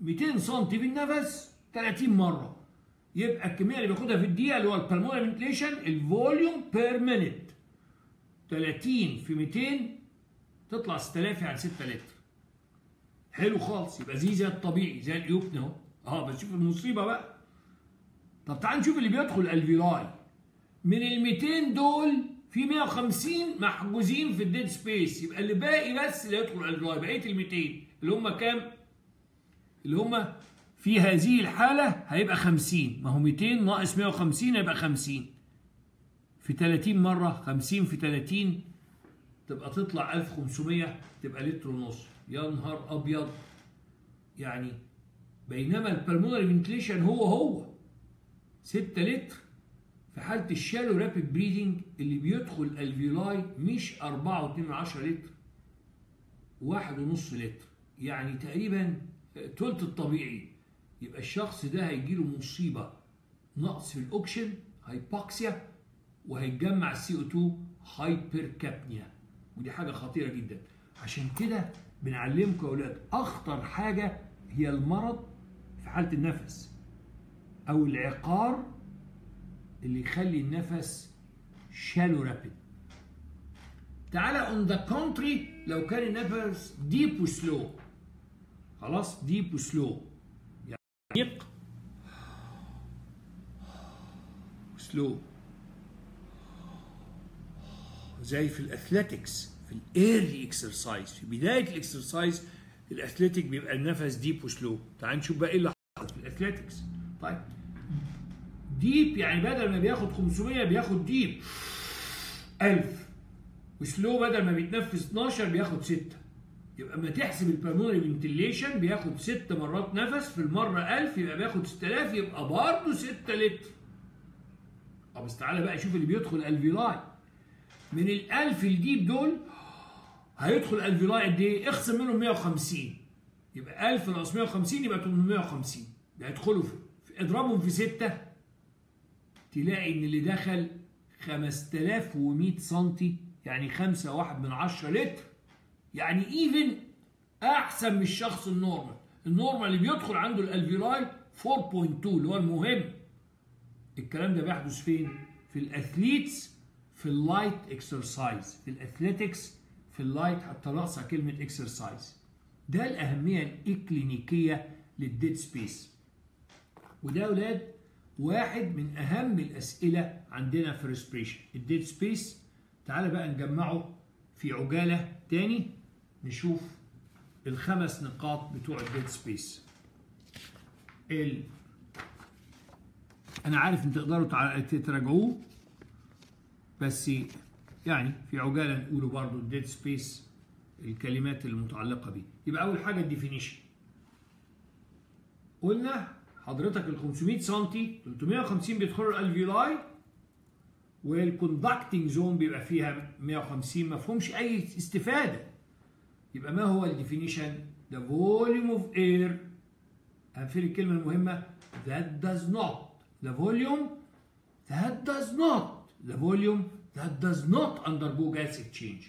200 سم بالنفس 30 مرة. يبقى الكمية اللي بياخدها في الدقيقة اللي هو ال pulmonary ventilation ال volume per minute. 30 في 200 تطلع 6000 يعني 6 لتر. حلو خالص يبقى زي زي الطبيعي زي ال eupnea اهو. آه بس شوف المصيبة بقى. طب تعال نشوف اللي بيدخل ال alveoli. من ال 200 دول في 150 محجوزين في ال dead space. يبقى اللي باقي بس اللي يدخل ال alveoli بقية ال 200 اللي هم كام؟ اللي هم في هذه الحالة هيبقى 50 ما هو 200 ناقص 150 هيبقى 50 في 30 مرة 50 في 30 تبقى تطلع 1500 تبقى لتر ونص. يا نهار أبيض. يعني بينما ال pulmonary ventilation هو هو. 6 لتر في حالة ال shallow rapid breathing اللي بيدخل ال alveoli مش 4.2 لتر واحد ونص لتر. يعني تقريبا تلت الطبيعي. يبقى الشخص ده هيجيله مصيبة نقص في الاكسجين hypoxia وهيتجمع ال CO2 hypercapnia ودي حاجة خطيرة جدا. عشان كده بنعلمكم يا أولاد أخطر حاجة هي المرض في حالة النفس أو العقار اللي يخلي النفس shallow rapid تعالى on the contrary لو كان النفس deep و slow خلاص deep و slow عميق slow زي في ال athletics في ال early exercise في بداية ال exercise ال athletic بيبقى النفس deep و slow. تعال نشوف بقى إيه اللي حصل في ال athletics طيب. deep يعني بدل ما بياخد 500 بياخد deep 1000 و slow بدل ما بيتنفس 12 بياخد 6 يبقى اما تحسب ال pulmonary ventilation بياخد 6 مرات نفس في المرة 1000 يبقى بياخد 6000 يبقى برضه 6 لتر. طب بس تعالى بقى شوف اللي بيدخل alveoli. من ال 1000 ال dead دول هيدخل alveoli قد إيه؟ اخصم منهم 150 يبقى 1000 ناقص 150 يبقى 850 هيدخلوا في اضربهم في 6 تلاقي إن اللي دخل 5100 سم يعني 5 واحد من 10 لتر. يعني even أحسن من الشخص ال normal. ال normal اللي بيدخل عنده ال alveoli 4.2 اللي هو المهم. الكلام ده بيحدث فين؟ في ال athletes في ال light exercise. في ال athletics في ال light حتى ناقصة كلمة exercise. ده الأهمية الإكلينيكية لل dead space. وده يا أولاد واحد من أهم الأسئلة عندنا في respiration ال dead space تعالى بقى نجمعه في عجالة تاني. نشوف الخمس نقاط بتوع ال dead space. ال أنا عارف إن تقدروا تراجعوه بس يعني في عجالة نقوله برضو ال dead space الكلمات المتعلقة بيه. يبقى أول حاجة ال definition. قلنا حضرتك ال 500 سم 350 بيدخلوا ال alveoli وال conducting zone بيبقى فيها 150 ما فيهمش أي استفادة. يبقى ما هو ال definition؟ The volume of air هنفر الكلمة المهمة؟ that does not the volume that does not the volume that does not under undergo gas change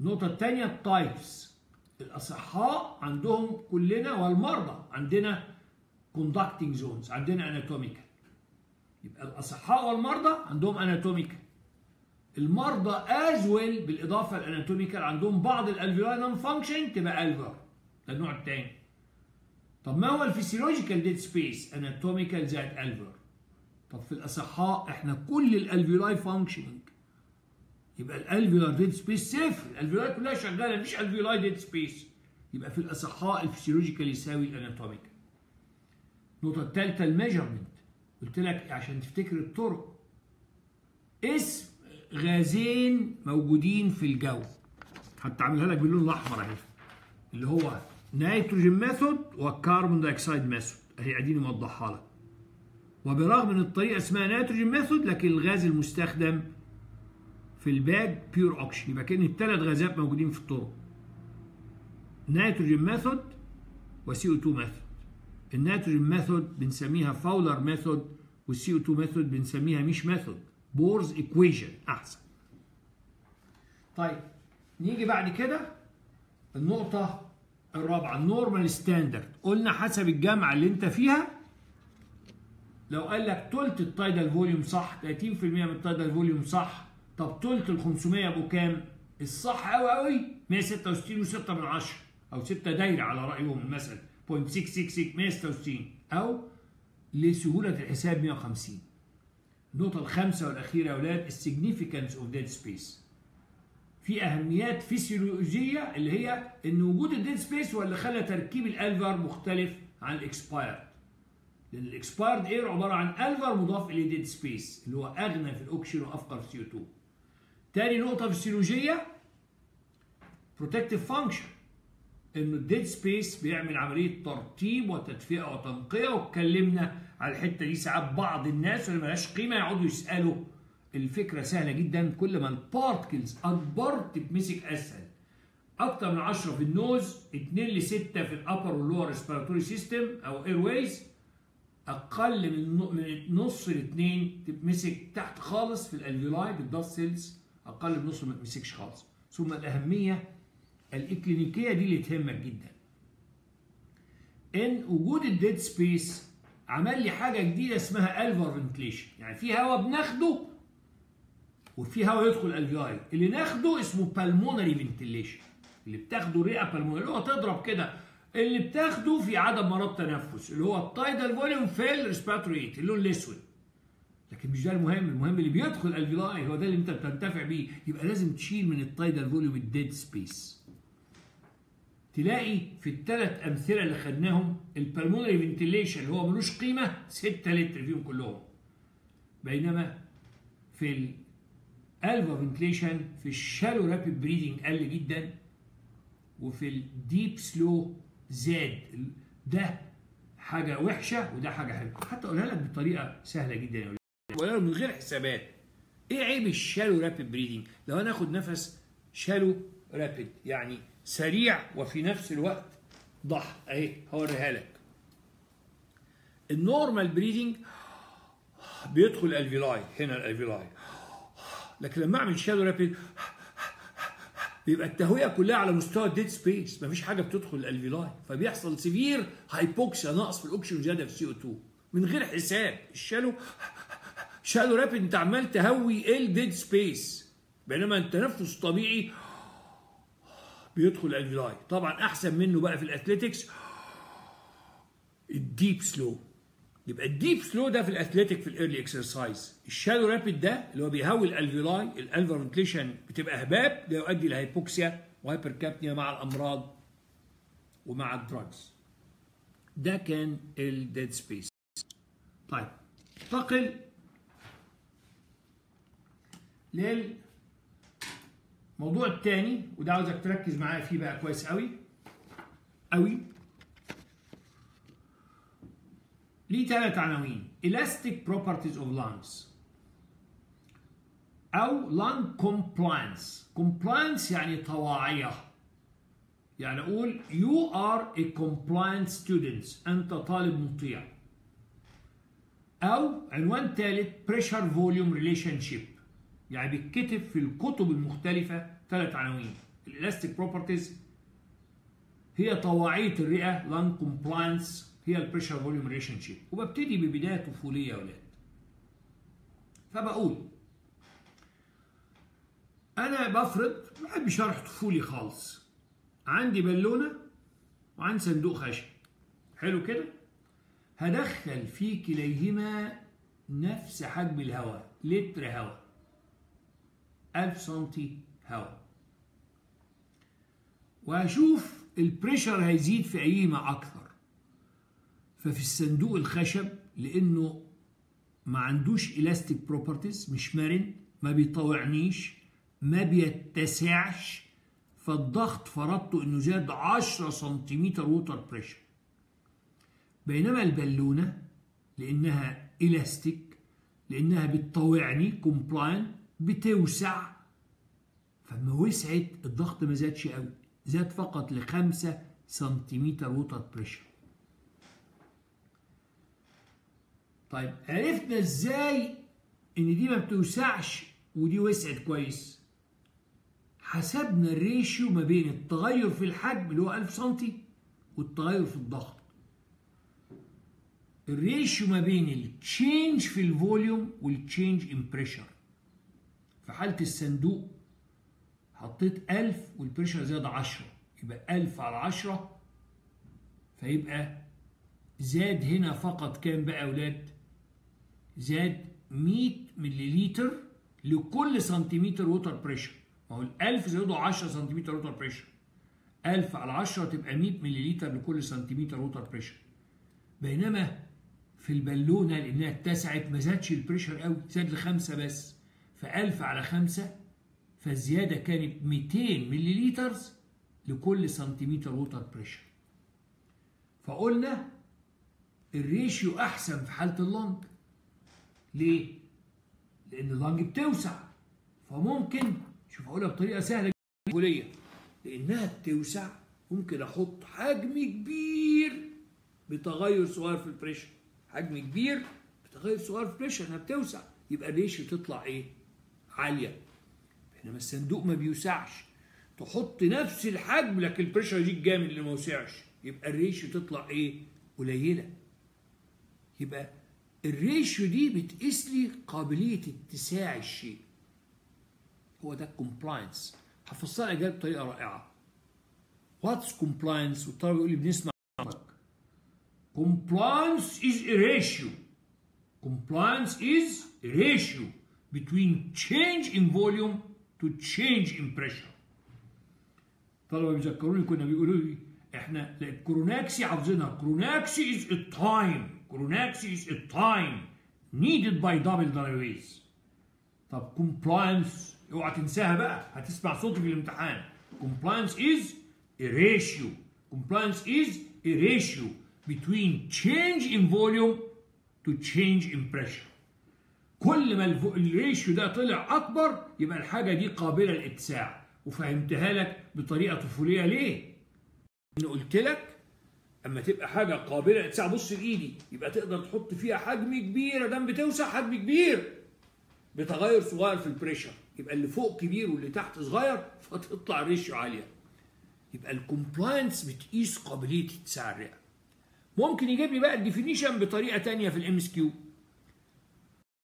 النقطة الثانية ال types الأصحاء عندهم كلنا والمرضى عندنا conducting zones عندنا anatomical يبقى الأصحاء والمرضى عندهم anatomical المرضى as well بالإضافة ال anatomical عندهم بعض ال alveoli non function تبقى alveolar ده النوع الثاني طب ما هو ال physiological dead space anatomical زائد alveolar طب في الأصحاء إحنا كل ال alveoli functioning يبقى ال alveolar dead space صفر ال alveoli كلها شغالة مفيش alveolar dead space يبقى في الأصحاء ال physiological يساوي ال anatomical النقطه الثالثه ال measurement. قلت لك عشان تفتكر الطرق. اسم غازين موجودين في الجو. حتى عاملها لك باللون الأحمر أهي. اللي هو nitrogen method وال carbon dioxide method. أهي قاعدين موضحها لك. وبرغم ان الطريقة اسمها nitrogen method لكن الغاز المستخدم في ال bag pure oxygen يبقى كأن الثلاث غازات موجودين في الطرق. nitrogen method و CO2 method. ال nitrogen method بنسميها Fowler method وال CO2 method بنسميها مش method. Bohr's equation احسن طيب نيجي بعد كده النقطة الرابعة ال normal standard قلنا حسب الجامعة اللي انت فيها لو قال لك تلت ال tidal volume صح 30% من ال tidal volume صح طب تلت ال 500 أبو كام؟ الصح قوي قوي 166 و6 من 10 أو 6 دايرة على رأيهم المثل 0.666 166 أو لسهولة الحساب 150 النقطة الخامسة والأخيرة يا أولاد ال significance of dead space. في أهميات فسيولوجية اللي هي إن وجود ال dead space هو اللي خلى تركيب ال alveolar مختلف عن ال expired. لأن ال expired air عبارة عن alveolar مضاف إليه dead space اللي هو أغنى في الأكسجين وأفقر في CO2. تاني نقطة فسيولوجية protective function إنه ال dead space بيعمل عملية ترطيب وتدفئة وتنقية واتكلمنا على الحتة دي ساعات بعض الناس اللي ملهاش قيمة يقعدوا يسألوا. الفكرة سهلة جدا. كل ما ال particles اكبر تتمسك أسهل. أكتر من 10 في ال nose 2 ل 6 في ال upper وال lower respiratory system أو airways أقل من من نص لاثنين تتمسك تحت خالص في ال alveoli بال dust cells. أقل من نص ما تمسكش خالص. ثم الأهمية الإكلينيكية دي اللي تهمك جدا. إن وجود الديد سبيس عمل لي حاجة جديدة اسمها الفر فنتليشن يعني في هواء بناخده وفي هواء يدخل الالفيولاي اللي ناخده اسمه بالمونري فنتليشن اللي بتاخده رئه بالمونري اللي هو تضرب كده. اللي بتاخده في عدم مرض تنفس. اللي هو التايدال فوليوم في الريسبيراتوري اللون الأسود. لكن مش ده المهم. المهم اللي بيدخل ال alveoli هو ده اللي انت بتنتفع بيه. يبقى لازم تشيل من ال tidal volume ال dead space تلاقي في الثلاث أمثلة اللي خدناهم ال pulmonary ventilation اللي هو ملوش قيمة 6 لتر فيهم كلهم. بينما في ال alveolar ventilation في ال shallow rapid breathing قل جدا وفي ال deep slow زاد. ده حاجة وحشة وده حاجة حلوة. حتى أقولها لك بطريقة سهلة جدا يا من غير حسابات إيه عيب ال shallow rapid breathing لو أنا آخد نفس shallow rapid يعني سريع وفي نفس الوقت ضح. اهي هوريها لك. ال normal breathing بيدخل ال alveoli هنا ال alveoli لكن لما أعمل shallow rapid بيبقى التهوية كلها على مستوى ال dead space مفيش حاجة بتدخل ال alveoli فبيحصل severe hypoxia نقص في الاكسجين زيادة في CO2 من غير حساب. ال shallow shallow rapid أنت عمال تهوي ال dead space بينما التنفس الطبيعي بيدخل alveoli طبعا أحسن منه بقى في ال athletics ال deep slow. يبقى ال deep slow ده في ال athletic في ال early exercise ال shallow rapid ده اللي هو بيهوي ال alveoli ال alveolar ventilation بتبقى هباب ده يؤدي ل hypoxia و hypercapnia مع الأمراض ومع ال drugs. ده كان ال dead space طيب انتقل للموضوع الثاني وده عاوزك تركز معايا فيه بقى كويس قوي قوي. ليه ثلاث عناوين؟ Elastic properties of lungs أو lung compliance. Compliance يعني طواعية. يعني أقول you are a compliant student. أنت طالب مطيع. أو عنوان ثالث pressure volume relationship. يعني بيتكتب في الكتب المختلفة ثلاث عناوين. Elastic properties هي طواعية الرئة lung compliance هي ال pressure volume relationship وببتدي ببداية طفولية يا أولاد فبقول أنا بفرض بحب شرح طفولي خالص. عندي بالونة وعندي صندوق خشب. حلو كده؟ هدخل في كليهما نفس حجم الهواء لتر هواء. 1000 سنتي هواء وهشوف البريشر هيزيد في ايهما أكثر. ففي الصندوق الخشب لأنه ما عندوش elastic properties مش مرن ما بيطوعنيش ما بيتسعش فالضغط فرضته إنه زاد 10 سنتيمتر water pressure بينما البالونة لأنها الاستيك لأنها بتطوعني compliant بتوسع فما وسعت الضغط ما زادش قوي زاد فقط ل 5 سنتيمتر water pressure طيب عرفنا إزاي إن دي ما بتوسعش ودي وسعت كويس. حسبنا ال ratio ما بين التغير في الحجم اللي هو 1000 سم والتغير في الضغط. ال ratio ما بين ال change في ال volume وال change in pressure في حالة الصندوق حطيت 1000 وال pressure زاد 10 يبقى 1000 على 10 فيبقى زاد هنا فقط كام بقى يا أولاد؟ زاد 100 مليلتر لكل سنتيمتر water pressure ما هو ال 1000 زودوا 10 سنتيمتر water pressure 1000 على 10 تبقى 100 مليلتر لكل سنتيمتر water pressure بينما في البالونة لأنها اتسعت ما زادش ال pressure قوي زاد لخمسة بس. ف 1000 على 5 فالزيادة كانت 200 مليلتر لكل سنتيمتر water pressure فقلنا ال ratio أحسن في حالة ال lung. ليه؟ لأن ال lung بتوسع. فممكن شوف أقولها بطريقة سهلة جدا. لأنها بتوسع ممكن أحط حجم كبير بتغير صغير في ال pressure حجم كبير بتغير صغير في ال pressure إنها بتوسع. يبقى ال ratio تطلع إيه؟ عالية. بينما الصندوق ما بيوسعش. تحط نفس الحجم لكن ال pressure يجيك جامد اللي ما وسعش يبقى ال ratio تطلع إيه؟ قليلة. يبقى ال ratio دي بتقيس لي قابلية اتساع الشيء. هو ده ال compliance هفصلها لك بطريقة رائعة. What's compliance والطلبة يقول لي بنسمع ratio. Compliance is a ratio. between change in volume to change in pressure طلبة بيذكروني كنا بيقولوا لي احنا الكروناكسي حافظينها كروناكسي is a time Chronaxis is a time needed by double derivates. طب compliance اوعى تنساها بقى هتسمع صوتي في الامتحان. Compliance is a ratio. Compliance is a ratio between change in volume to change in pressure. كل ما ال ratio ده طلع أكبر يبقى الحاجة دي قابلة للاتساع وفهمتها لك بطريقة طفولية ليه؟ أنا قلت لك أما تبقى حاجة قابلة للاتساع بص لايدي يبقى تقدر تحط فيها حجم كبير دام بتوسع حجم كبير بتغير صغير في ال pressure يبقى اللي فوق كبير واللي تحت صغير فتطلع ال ratio عالية. يبقى ال compliance بتقيس قابلية اتساع الرئة. ممكن يجيب لي بقى ال definition بطريقة ثانية في ال MCQ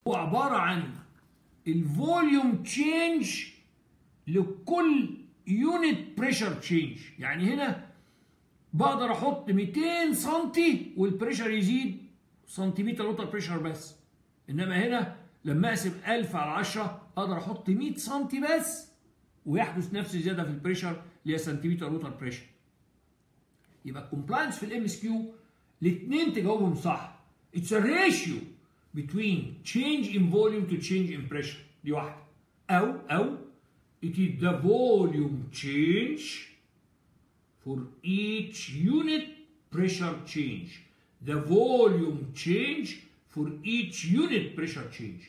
هو عبارة عن ال volume change لكل unit pressure change يعني هنا بقدر أحط 200 سم وال pressure يزيد سنتيمتر water pressure بس. إنما هنا لما أقسم 1000 على 10 أقدر أحط 100 سم بس ويحدث نفس الزياده في ال pressure اللي هي سنتيمتر water pressure يبقى ال compliance في ال MCQ الاثنين تجاوبهم صح. It's ratio between change in volume to change in pressure. دي واحدة أو أو it is the volume change for each unit pressure change. The volume change for each unit pressure change.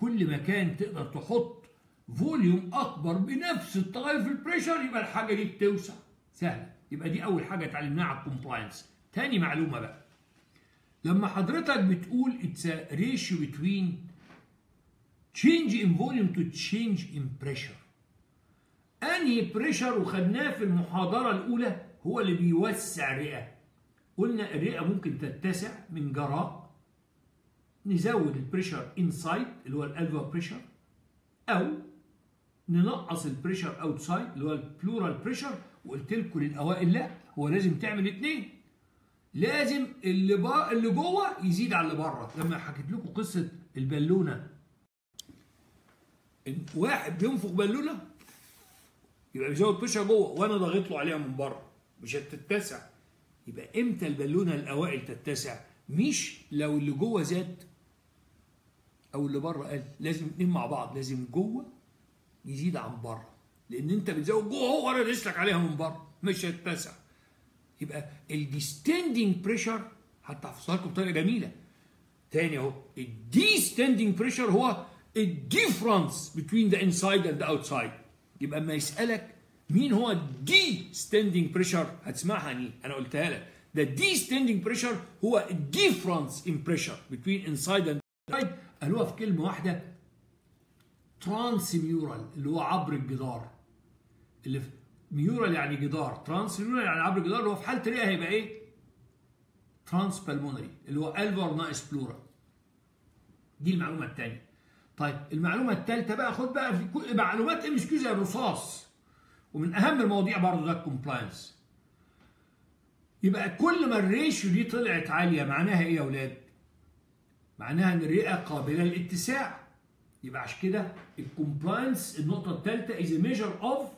كل ما كان تقدر تحط volume أكبر بنفس التغير في ال pressure يبقى الحاجة دي بتوسع. سهلة. يبقى دي أول حاجة اتعلمناها على ال compliance تاني معلومة بقى. لما حضرتك بتقول it's ratio between change in volume to change in pressure. أنهي pressure وخدناه في المحاضرة الأولى هو اللي بيوسع الرئة. قلنا الرئة ممكن تتسع من جراء. نزود ال pressure inside اللي هو ال alveolar pressure أو ننقص ال pressure outside اللي هو ال pleural pressure وقلت لكم للأوائل لا هو لازم تعمل اثنين لازم اللي با... اللي جوه يزيد على اللي بره. لما حكيت لكم قصة البالونة. واحد بينفخ بالونة يبقى بيزود pressure جوه وأنا ضاغط له عليها من بره. مش هتتسع. يبقى إمتى البالونة الأوائل تتسع؟ مش لو اللي جوه زاد أو اللي بره قل. لازم الاثنين مع بعض. لازم جوه يزيد عن بره. لأن أنت بتزود جوه هو وأنا لك عليها من بره. مش هتتسع. يبقى ال distending pressure حتى احفظها لكم بطريقة جميلة. تاني اهو ال distending pressure هو ال difference between the inside and the outside يبقى اما يسألك مين هو ال distending pressure هتسمعها دي أنا قلتها لك. The distending pressure هو difference in pressure between inside and outside. قالوها في كلمة واحدة transmural اللي هو عبر الجدار. ال mural يعني جدار transmural يعني عبر الجدار اللي هو في حالة الرئة هيبقى إيه؟ transpulmonary اللي هو alveolar ناقص pleural دي المعلومة الثانية طيب المعلومة الثالثه بقى خد بقى في كل معلومات MCQ زي الرصاص ومن أهم المواضيع برضه ده ال compliance يبقى كل ما ال ratio دي طلعت عالية معناها إيه يا أولاد؟ معناها إن الرئة قابلة للاتساع. يبقى عشان كده ال compliance النقطة الثالثه is measure of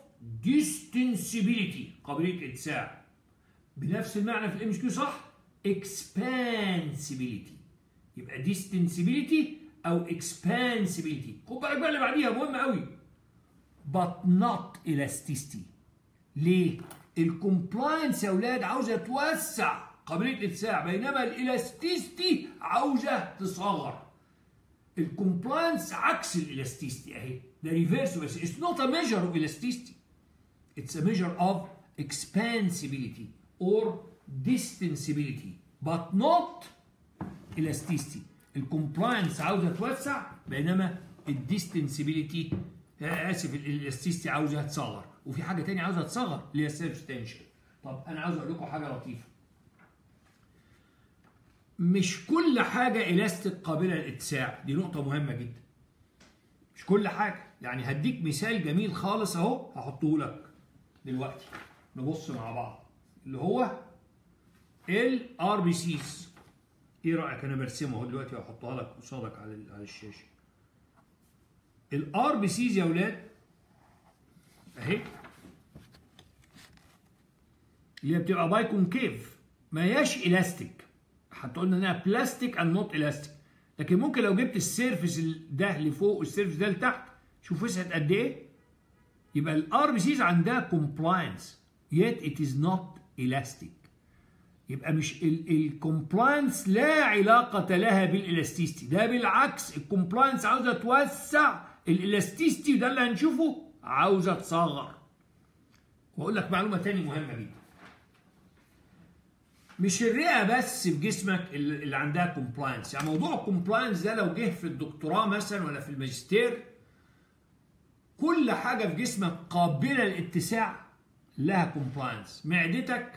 distensibility قابلية اتساع بنفس المعنى في ال MCQ صح؟ expansibility. يبقى distensibility أو expansibility. خد بالك بقى اللي بعديها مهمه قوي. But not elasticity. ليه؟ ال compliance يا أولاد عاوزة توسع قابلية الاتساع بينما ال elasticity عاوزة تصغر. ال compliance عكس ال elasticity أهي. ده reverse بس it's not a measure of elasticity. It's a measure of expansibility or distensibility but not elasticity. ال compliance عاوزة توسع بينما ال distensibility آسف ال elasticity عاوزة تصغر. وفي حاجة ثانية عاوزة تصغر اللي هي tension طب أنا عاوز أقول لكم حاجة لطيفة. مش كل حاجة الاستيك قابلة للإتساع. دي نقطة مهمة جدا. مش كل حاجة. يعني هديك مثال جميل خالص أهو هحطه لك دلوقتي. نبص مع بعض. اللي هو ال RBCs. إيه رأيك أنا برسمه اهو دلوقتي واحطها لك قصادك على على الشاشة. ال RBCs يا أولاد اهي اللي بتبقى biconcave ما هياش الاستيك حتى قلنا انها plastic and not elastic لكن ممكن لو جبت ال surface ده لفوق وال surface ده لتحت شوف وسعت قد إيه؟ يبقى ال RBCs عندها compliance yet it is not elastic. يبقى مش ال compliance لا علاقة لها بال elasticity ده بالعكس ال compliance عاوزة توسع ال elasticity وده اللي هنشوفه عاوزة تصغر. وأقول لك معلومة تاني مهمة جدا. مش الرئة بس في جسمك اللي عندها compliance يعني موضوع ال compliance ده لو جه في الدكتوراه مثلا ولا في الماجستير كل حاجة في جسمك قابلة للاتساع لها compliance معدتك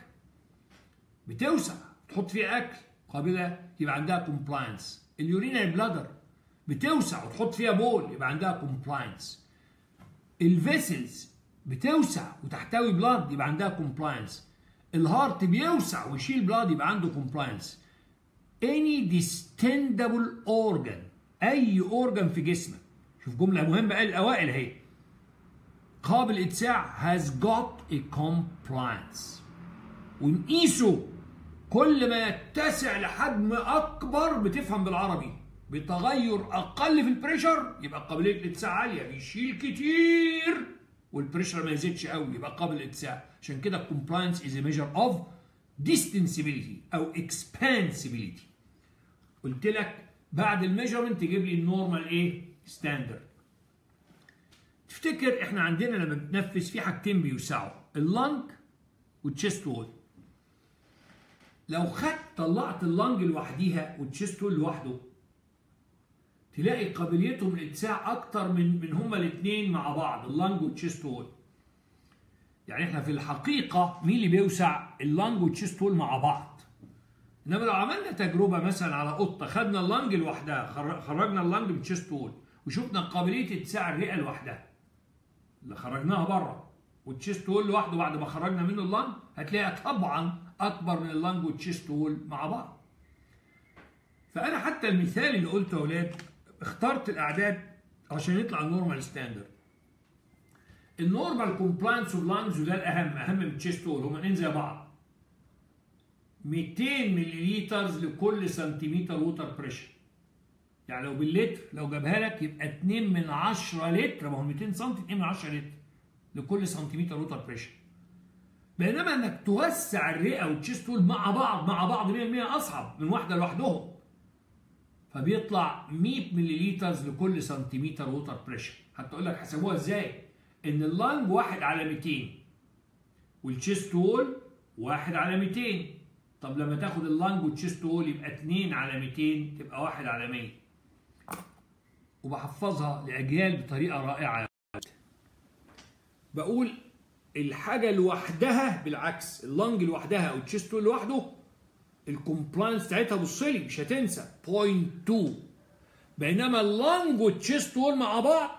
بتوسع تحط فيها أكل قابلة يبقى عندها compliance ال urinary bladder بتوسع وتحط فيها بول يبقى عندها compliance ال vessels بتوسع وتحتوي blood يبقى عندها compliance ال heart بيوسع ويشيل blood يبقى عنده compliance any distendable organ أي organ في جسمك. شوف جملة مهمة قال الاوائل أهي. قابل اتساع has got a compliance. ونقيسه كل ما يتسع لحجم أكبر بتفهم بالعربي. بتغير أقل في ال pressure يبقى قابليه الاتساع عاليه بيشيل كتير. وال pressure ما يزيدش قوي يبقى قابل للاتساع عشان كده ال compliance is measure of distensibility أو expansibility قلت لك بعد ال measurement تجيب لي ال normal إيه standard تفتكر إحنا عندنا لما بنتنفس في حاجتين بيوسعوا ال lung وال chest wall لو خدت طلعت ال lung لوحديها وال chest wall لوحده تلاقي قابليتهم للاتساع أكتر من من هما الاثنين مع بعض ال lung وال chest wall يعني إحنا في الحقيقة مين اللي بيوسع؟ ال lung وال chest wall مع بعض. إنما لو عملنا تجربة مثلا على قطة خدنا ال lung لوحدها خرجنا ال lung من ال chest wall وشفنا قابلية اتساع الرئة لوحدها. اللي خرجناها بره وال chest wall لوحده بعد ما خرجنا منه ال lung هتلاقيها طبعا أكبر من ال lung وال chest wall مع بعض. فأنا حتى المثال اللي قلته يا أولاد اخترت الأعداد عشان يطلع ال normal standard. ال normal compliance of lungs وده الأهم أهم من ال chest wall هما الاثنين زي بعض. 200 مللي لكل سنتيمتر water pressure يعني لو باللتر لو جابها لك يبقى 2 من 10 لتر. ما هو 200 سم 2 من 10 لتر لكل سنتيمتر water pressure بينما إنك توسع الرئة وال chest wall مع بعض مع بعض 100% أصعب من واحدة لوحدهم. فبيطلع 100 مللي لكل سنتيمتر water pressure هتقول لك حسبوها إزاي؟ إن ال lung واحد على 200 وال chest wall واحد على 200 طب لما تاخد ال lung وال chest wall يبقى 2 على 200 تبقى 1 على 100 وبحفظها لأجيال بطريقة رائعة. بقول الحاجة لوحدها بالعكس ال lung لوحدها أو ال chest لوحده ال compliance بتاعتها بص لي مش هتنسى 0.2 بينما ال lung وال chest wall مع بعض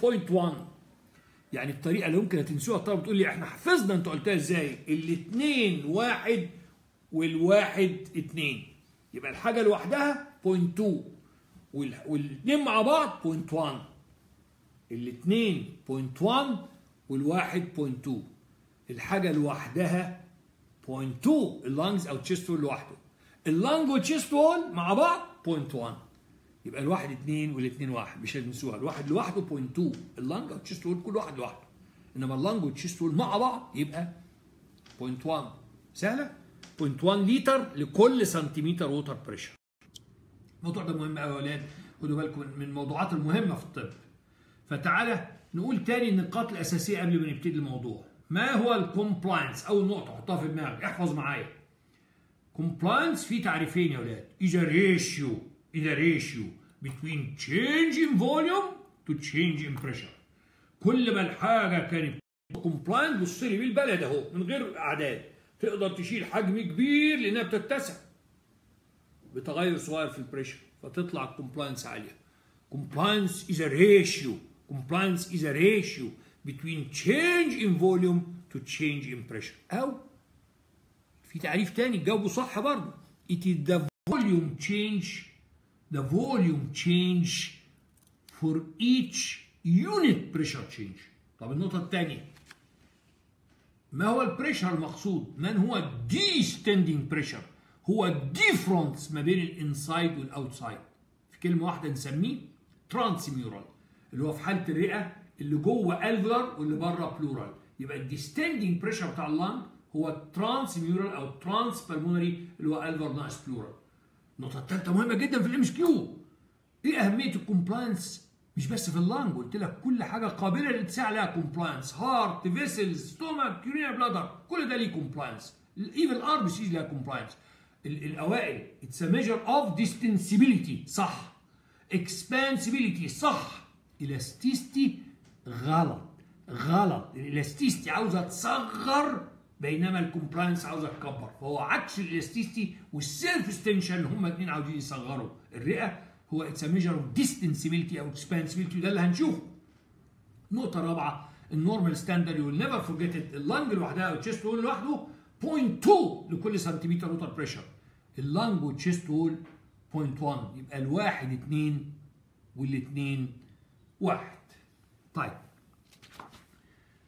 0.1 يعني الطريقة اللي ممكن هتنسوها الطلبة بتقول لي إحنا حفظنا أنت قلتها إزاي؟ الاثنين واحد والواحد اتنين. يبقى الحاجة لوحدها 0.2 والاثنين مع بعض 0.1 الاثنين 0.1 والواحد 0.2 الحاجة لوحدها 0.2 ال lungs أو chest wall لوحده. ال lung وال chest wall مع بعض 0.1 يبقى الواحد 2 والاثنين واحد. مش هتنسوها الواحد لوحده 0.2 ال lung أو chest wall كل واحد لوحده. إنما ال lung وال chest wall مع بعض يبقى 0.1 سهلة؟ 0.1 لتر لكل سنتيمتر water pressure الموضوع ده مهم قوي يا أولاد خدوا بالكم من الموضوعات المهمة في الطب. فتعالى نقول تاني النقاط الأساسية قبل ما نبتدي الموضوع. ما هو ال compliance؟ أول نقطة حطها في دماغك. احفظ معايا. compliance في تعريفين يا أولاد اذا ريشيو اذا ريشيو between change in volume to change in pressure. كل ما الحاجة كانت compliant بص لي بالبلد أهو من غير أعداد. تقدر تشيل حجم كبير لأنها بتتسع. بتغير صغير في ال pressure فتطلع ال compliance عاليه compliance is a ratio compliance is a ratio between change in volume to change in pressure أو في تعريف تاني تجاوبه صح برضه it is the volume change the volume change for each unit pressure change طب النقطة الثانية ما هو ال pressure المقصود؟ من هو distending pressure؟ هو ال difference ما بين ال inside وال outside. في كلمة واحدة نسميه transmural اللي هو في حالة الرئة اللي جوه ال alveolar واللي بره pleural يبقى ال distending pressure بتاع ال lung هو ال transmural أو ال transpulmonary اللي هو ال alveolar ناقص pleural النقطة الثالثة مهمة جدا في ال MCQ. إيه أهمية ال compliance مش بس في ال lung قلت لك كل حاجة قابلة للاتساع لها compliance heart vessels stomach urinary bladder كل ده ليه compliance even ال RBCs لها compliance الأوائل. it's measure of distensibility صح. expansibility صح. elasticity غلط. غلط. ال elasticity عاوزة تصغر بينما ال compliance عاوزة تكبر. فهو عكس ال elasticity وال surface tension هما الاثنين عاوزين يصغروا. الرئة هو it's measure of distensibility أو expansibility وده اللي هنشوفه. النقطه الرابعه ال normal standard you never forget ال lung لوحدها أو ال chest wall لوحده 0.2 لكل سنتيمتر water pressure ال lung وال chest wall 0.1 يبقى الواحد 2 والاثنين واحد. طيب.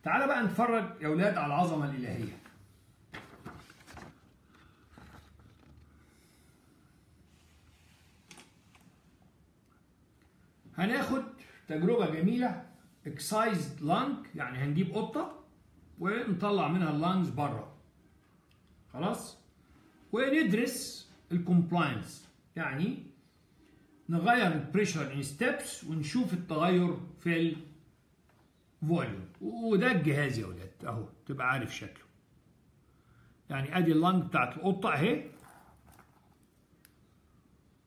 تعالى بقى نتفرج يا أولاد على العظمة الإلهية. هناخد تجربة جميلة excised lung يعني هنجيب قطة ونطلع منها ال lungs بره. خلاص؟ وندرس ال compliance يعني نغير ال pressure in steps ونشوف التغير في ال volume وده الجهاز يا ولاد أهو تبقى عارف شكله. يعني أدي ال lung بتاعت القطة أهي.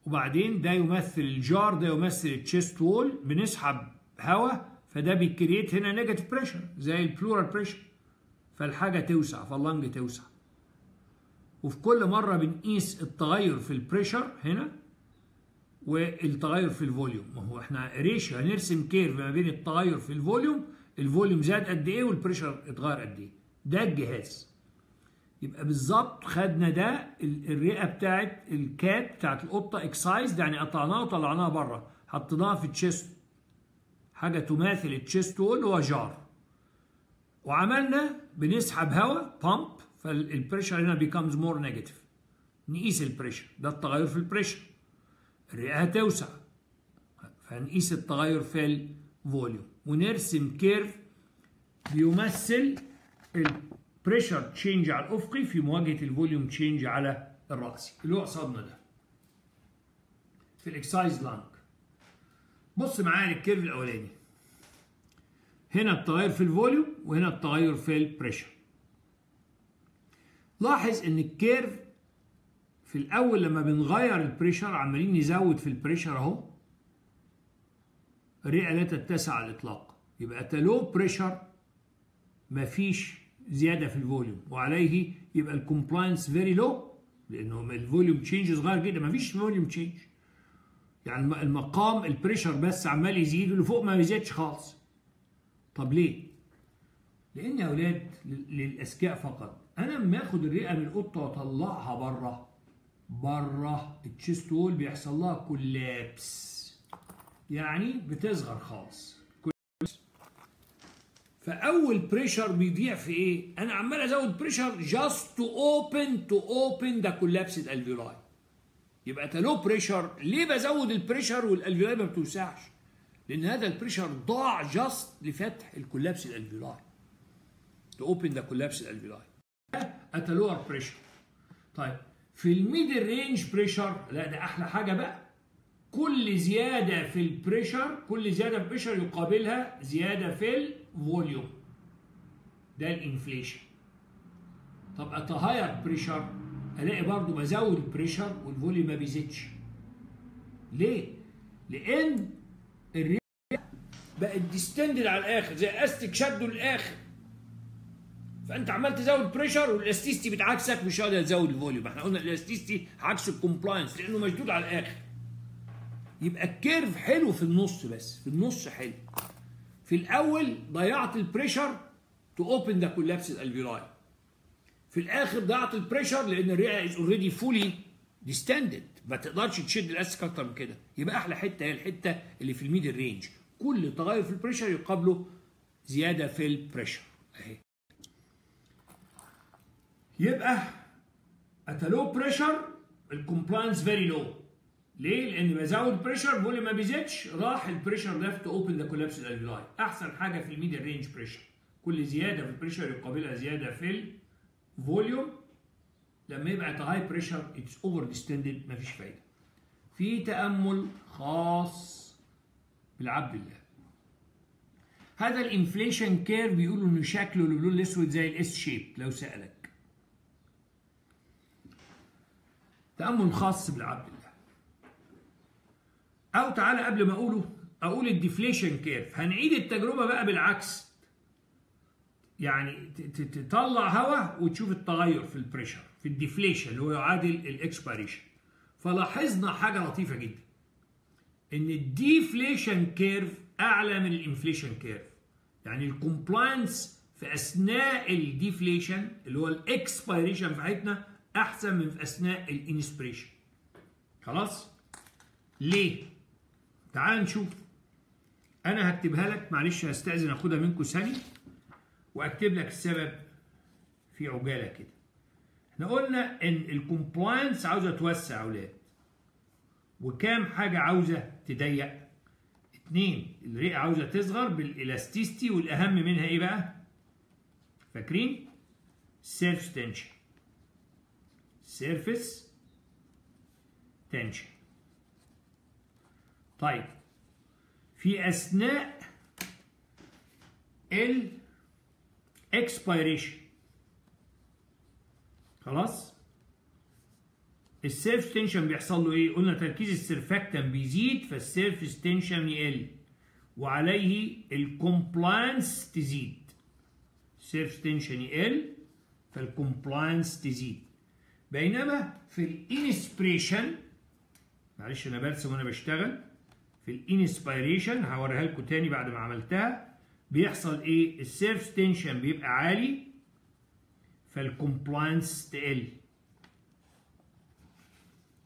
وبعدين ده يمثل ال jar ده يمثل ال chest wall بنسحب هواء فده بي create هنا negative pressure زي ال pleural pressure فالحاجة توسع فال lung توسع. وفي كل مرة بنقيس التغير في ال pressure هنا والتغير في ال volume ما هو إحنا ratio هنرسم curve ما بين التغير في ال volume ال volume زاد قد إيه وال pressure اتغير قد إيه. ده الجهاز. يبقى بالظبط خدنا ده الرئة بتاعت ال cat بتاعت القطة اكسايز يعني قطعناها وطلعناها بره. حطيناها في ال chest حاجة تماثل ال chest wall هو jar. وعملنا بنسحب هواء pump فال pressure هنا becomes more negative نقيس ال pressure ده التغير في ال pressure الرئة هتوسع. فنقيس التغير في ال volume ونرسم curve بيمثل ال pressure change على الأفقي في مواجهة ال volume change على الرأسي. اللي هو قصادنا ده. في ال excised lung بص معايا لل curve الأولاني. هنا التغير في ال volume وهنا التغير في ال pressure لاحظ إن ال curve في الأول لما بنغير ال pressure عمالين نزود في ال pressure أهو الرئة لا تتسع على الإطلاق. يبقى at low pressure مفيش زيادة في ال volume وعليه يبقى ال compliance very low لأنه ال volume change صغير جدا مفيش volume change يعني المقام ال pressure بس عمال يزيد واللي فوق ما بيزيدش خالص. طب ليه؟ لأن يا أولاد للأذكياء فقط. أنا لما آخد الرئة من القطة وأطلعها بره بره ال chest wall بيحصل لها collapse يعني بتصغر خالص. فأول pressure بيضيع في إيه؟ أنا عمال أزود pressure just to open to open the collapsed alveoli يبقى at low pressure ليه بزود ال pressure وال alveoli ما بتوسعش؟ لأن هذا ال pressure ضاع just لفتح ال collapsed alveoli to open the collapsed alveoli at lower pressure طيب في ال middle range pressure لا ده أحلى حاجة بقى. كل زيادة في ال pressure كل زيادة في ال pressure يقابلها زيادة في ال volume ده ال inflation طب at higher pressure ألاقي برضو بزود ال pressure وال volume ما بيزيدش. ليه؟ لأن الرئه بقت distended على الآخر زي أستك شده للآخر. فأنت عمال تزود pressure وال elasticity بتعكسك مش قادر تزود ال volume. إحنا قلنا ال elasticity عكس ال compliance لأنه مشدود على الآخر. يبقى ال curve حلو في النص بس في النص حلو. في الأول ضيعت ال pressure to open the collapsed alveoli في الآخر ضيعت ال pressure لأن الرئة is already fully distended ما تقدرش تشد الاستك أكتر من كده. يبقى أحلى حتة هي الحتة اللي في ال middle range كل تغير في ال pressure يقابله زيادة في ال pressure أهي. يبقى at low pressure ال compliance very low ليه؟ لأن بزود pressure volume ما بيزيدش راح ال pressure في to open the collapsed alveoli أحسن حاجة في ال middle range pressure كل زيادة في ال pressure يقابلها زيادة في ال volume لما يبقى high pressure it's over distended مفيش فايدة. في تأمل خاص بالعبد الله. هذا ال inflation curve بيقولوا إنه شكله اللون الأسود زي ال S shape لو سألك. تأمل خاص بالعبد الله. أو تعالى قبل ما أقوله أقول ال deflation curve هنعيد التجربة بقى بالعكس. يعني تطلع هواء وتشوف التغير في ال pressure في ال deflation اللي هو يعادل ال expiration فلاحظنا حاجة لطيفة جدا. إن ال deflation curve أعلى من ال inflation curve يعني ال compliance في أثناء ال deflation اللي هو ال expiration حياتنا أحسن من في أثناء ال inspiration. خلاص؟ ليه؟ تعال نشوف. أنا هكتبها لك معلش هستأذن اخدها منكم ثانية وأكتب لك السبب في عجالة كده. إحنا قلنا إن ال compliance عاوزة توسع يا أولاد. وكام حاجة عاوزة تضيق؟ اتنين الرئة عاوزة تصغر بال elasticity والأهم منها إيه بقى؟ فاكرين؟ surface tension surface tension طيب. في أثناء ال خلاص؟ ال surface tension بيحصل له إيه؟ قلنا تركيز ال surfactant بيزيد فال surface tension يقل. وعليه ال compliance تزيد. ال surface tension يقل فال compliance تزيد. بينما في ال inspiration معلش أنا برسم وأنا بشتغل في ال inspiration هوريها لكم تاني بعد ما عملتها بيحصل إيه؟ ال surface tension بيبقى عالي فال compliance تقل.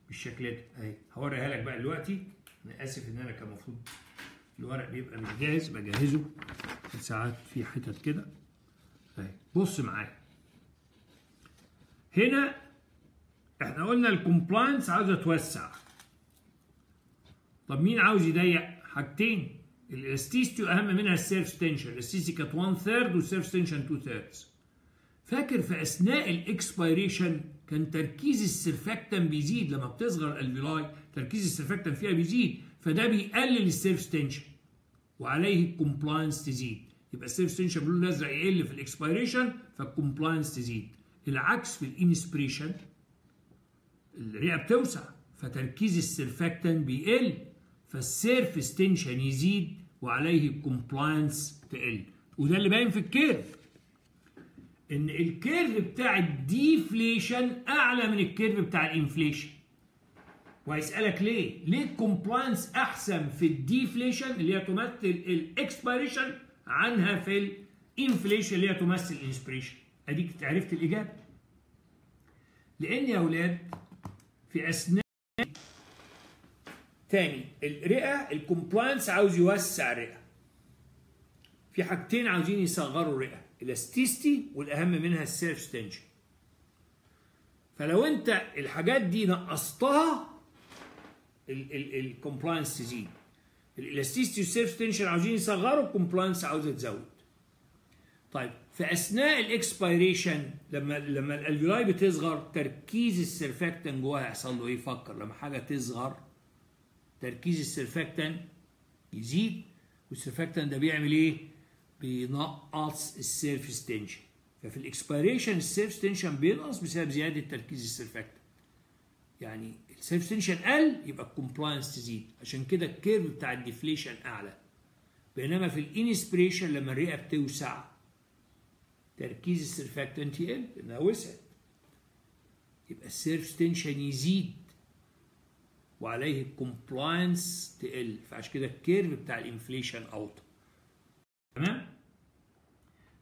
بالشكل ده. اهي هوريها لك بقى دلوقتي. أنا آسف إن أنا كان المفروض الورق بيبقى مش جاهز بجهزه. ساعات في حتت كده. اهي بص معايا. هنا إحنا قلنا ال compliance عاوزه توسع طب مين عاوز يضيق حاجتين؟ ال elasticity أهم منها ال surface tension ال elasticity كانت 1 third وال surface tension 2 thirds فاكر في أثناء ال expiration كان تركيز ال surfactant بيزيد لما بتصغر ال alveoli تركيز ال surfactant فيها بيزيد فده بيقلل ال surface tension وعليه ال compliance تزيد. يبقى ال surface tension باللون الأزرق يقل في ال expiration فال compliance تزيد. العكس في ال inspiration الرئة بتوسع فتركيز ال surfactant بيقل فال surface tension يزيد وعليه ال compliance تقل. وده اللي باين في ال curve. إن ال curve بتاع ال deflation أعلى من ال curve بتاع ال inflation. وهيسألك ليه؟ ليه ال compliance أحسن في ال deflation اللي هي تمثل ال expiration عنها في ال inflation اللي هي تمثل ال inspiration أديك عرفت الإجابة. لأن يا أولاد في اثناء تاني الرئة ال compliance عاوز يوسع الرئة. في حاجتين عاوزين يصغروا الرئة ال elasticity والأهم منها ال surface tension فلو أنت الحاجات دي نقصتها ال compliance تزيد. ال elasticity وال surface tension عاوزين يصغروا ال compliance عاوزة تزود. طيب في اثناء ال expiration لما لما ال alveoli بتصغر تركيز ال surfactant جواها يحصل له إيه؟ فكر. لما حاجة تصغر تركيز ال surfactant يزيد وال surfactant ده بيعمل إيه؟ بينقص ال surface tension ففي ال expiration ال surface tension بينقص بسبب زيادة تركيز ال surfactant يعني ال surface tension قل يبقى ال compliance تزيد. عشان كده ال curve بتاع ال deflation أعلى. بينما في ال inspiration لما الرئة بتوسع تركيز ال surfactant يقل لانها وسعت يبقى ال surface tension يزيد وعليه ال compliance تقل. فعشان كده ال curve بتاع ال inflation اوطى تمام؟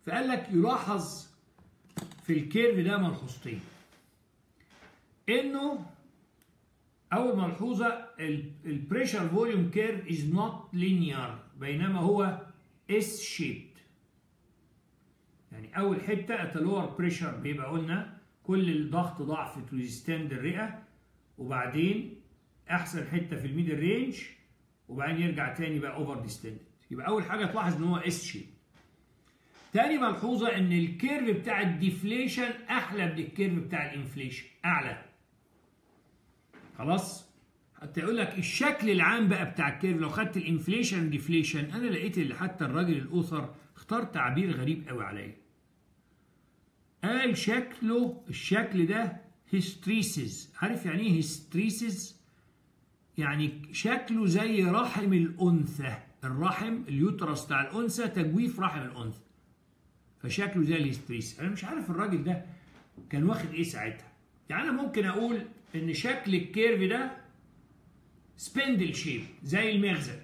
فقال لك يلاحظ في ال curve ده ملحوظتين. إنه أول ملحوظة ال pressure volume curve is not linear بينما هو S-shaped يعني أول حتة at lower pressure بيبقى قلنا كل الضغط ضعف to distend الرئه وبعدين أحسن حتة في ال middle range وبعدين يرجع تاني بقى over distended يبقى أول حاجة تلاحظ إن هو S-shaped تاني ملحوظة إن ال curve بتاع ال deflation أعلى من ال curve بتاع ال inflation أعلى. خلاص؟ حتى يقول لك الشكل العام بقى بتاع ال curve لو خدت ال inflation deflation أنا لقيت حتى الراجل ال author اختار تعبير غريب قوي عليا. قال شكله الشكل ده hysteresis عارف يعني إيه hysteresis يعني شكله زي رحم الأنثى. الرحم ال uterus بتاع الأنثى تجويف رحم الأنثى. فشكله زي ال hysteresis أنا مش عارف الراجل ده كان واخد إيه ساعتها. يعني أنا ممكن أقول إن شكل ال curve ده spindle shape زي المغزل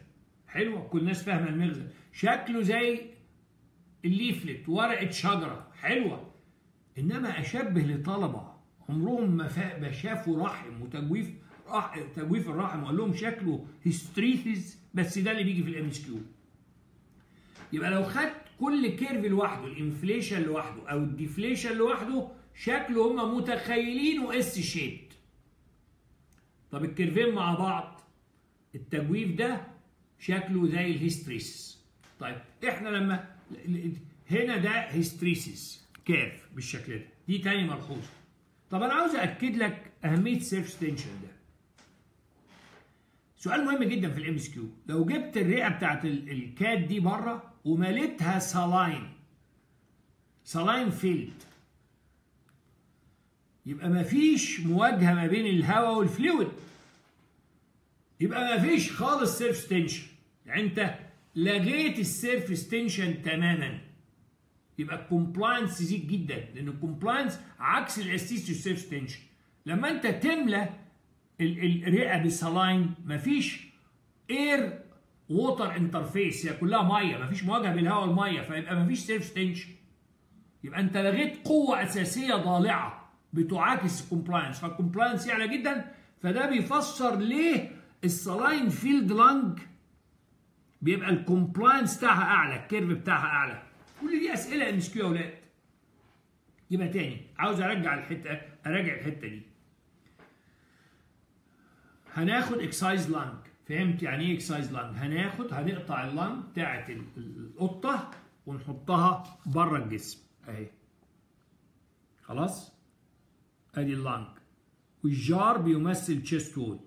حلوة؟ كل الناس فاهمة المغزل شكله زي ال leaflet ورقة شجرة. حلوة؟ إنما أشبه لطلبه عمرهم ما شافوا رحم وتجويف رح- تجويف الرحم وقال لهم شكله hysteresis بس ده اللي بيجي في ال MCQ. يبقى لو خدت كل curve لوحده ال inflation لوحده أو ال deflation لوحده شكله هم متخيلينه S-shaped طب ال curveين مع بعض التجويف ده شكله زي ال hysteresis. طيب إحنا لما هنا ده hysteresis. curve بالشكل ده؟ دي تاني ملحوظة. طب أنا عاوز اكد لك أهمية surface tension ده. سؤال مهم جدا في ال MCQ لو جبت الرئة بتاعت ال- ال cat دي بره ومليتها saline saline filled يبقى مفيش مواجهة ما بين الهواء وال fluid يبقى مفيش خالص surface tension يعني أنت لغيت ال surface tension تماما. يبقى ال compliance يزيد جدا لأن ال compliance عكس ال elasticity وال surface tension لما أنت تملى ال- الرئة ب saline مفيش air water interface هي كلها مية مفيش مواجهة بين الهواء والمية فيبقى مفيش surface tension يبقى أنت لغيت قوة أساسية ضالعة بتعاكس ال compliance فال compliance يعلى جدا فده بيفسر ليه ال saline filled lung بيبقى ال compliance بتاعها أعلى ال curve بتاعها أعلى. كل دي أسئلة MCQ يا أولاد يبقى تاني. عاوز أرجع الحته أراجع الحتة دي. هناخد excised lung فهمت يعني إيه excised lung هناخد هنقطع ال lung بتاعت ال- ال- القطة ونحطها بره الجسم. أهي. خلاص؟ أدي ال lung وال jar بيمثل chest wall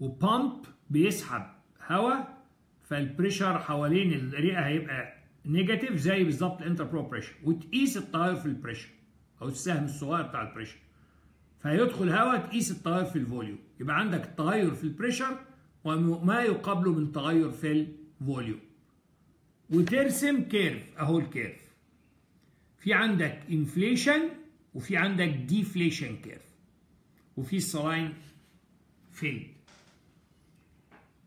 و pump بيسحب هواء فال pressure حوالين الرئة هيبقى negative زي بالظبط ال intrapleural pressure وتقيس التغير في ال pressure أو السهم الصغير بتاع ال pressure. فيدخل هواء تقيس التغير في ال volume. يبقى عندك التغير في ال pressure وما يقابله من تغير في ال volume. وترسم curve اهو ال curve في عندك inflation وفي عندك deflation curve. وفي ال saline filled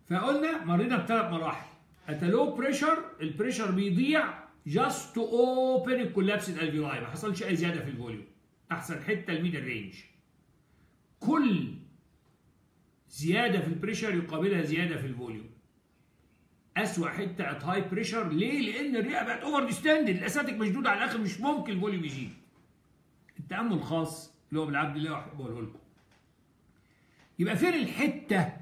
فقلنا مرينا بثلاث مراحل. at low pressure ال pressure بيضيع just to open ال collapsed ال alveoli ما حصلش أي زيادة في ال volume احسن حتة ال middle range كل زيادة في ال pressure يقابلها زيادة في ال volume أسوأ حتة ات high pressure ليه؟ لأن الرئة بقت over distended ال elastic مشدود على الأخر مش ممكن ال volume يزيد. التأمل الخاص اللي هو بالعبد الله واحب اقوله لكم. يبقى فين الحتة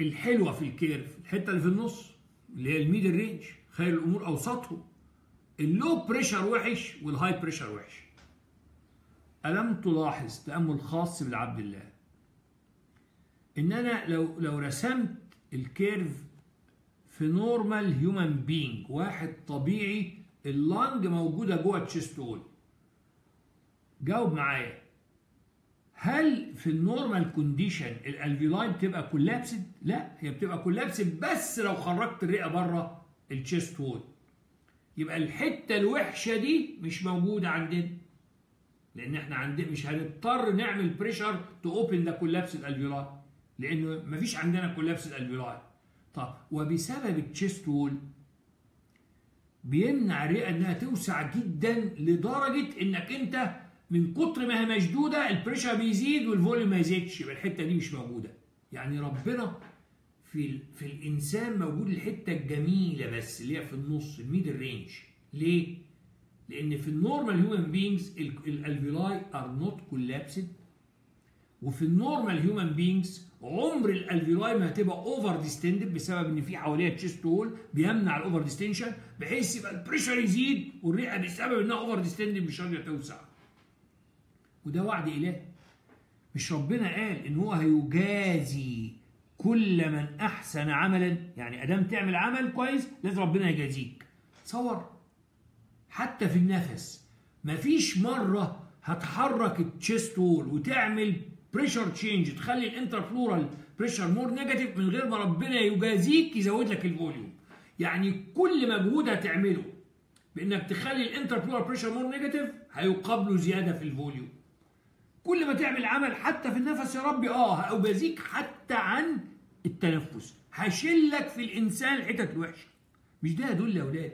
الحلوة في ال curve الحتة اللي في النص اللي هي ال middle range خير الأمور أوسطهم. ال low pressure وحش وال high pressure وحش. ألم تلاحظ تأمل خاص بالعبد الله؟ إن أنا لو لو رسمت ال curve في normal human being واحد طبيعي ال lung موجودة جوه ال chest wall جاوب معايا. هل في ال normal condition ال alveoli بتبقى collapsed؟ لا هي بتبقى collapsed بس لو خرجت الرئة برة ال chest wall. يبقى الحتة الوحشة دي مش موجودة عندنا. لأن إحنا عندنا مش هنضطر نعمل pressure to open the collapsed ال alveoli لأنه مفيش عندنا collapsed ال alveoli. طب وبسبب ال chest wall بيمنع الرئة إنها توسع جدا لدرجة إنك أنت من كتر ما هي مشدودة ال pressure بيزيد وال volume ما يزيدش. يبقى الحتة دي مش موجودة. يعني ربنا في. في الإنسان موجود الحتة الجميلة بس اللي هي في النص ال middle range ليه؟ لأن في ال normal human beings ال alveoli are not collapsed وفي ال normal human beings عمر ال alveoli ما هتبقى over distended بسبب إن في حواليها chest wall بيمنع ال over distension بحيث يبقى ال pressure يزيد والرئة بسبب إنها over distended مش راضية توسع. وده وعد إله مش ربنا قال إن هو هيجازي كل من أحسن عملا. يعني أدام تعمل عمل كويس لازم ربنا يجازيك. تصور. حتى في النفس. مفيش مرة هتحرك ال chest wall وتعمل pressure change تخلي ال intrapleural pressure more negative من غير ما ربنا يجازيك يزود لك ال volume يعني كل مجهود هتعمله. بإنك تخلي ال intrapleural pressure more negative هيقابله زيادة في ال volume كل ما تعمل عمل حتى في النفس يا ربي آه أجازيك حتى عن التنفس. هشيل لك في الإنسان الحتت الوحشة. مش ده يدل يا أولاد؟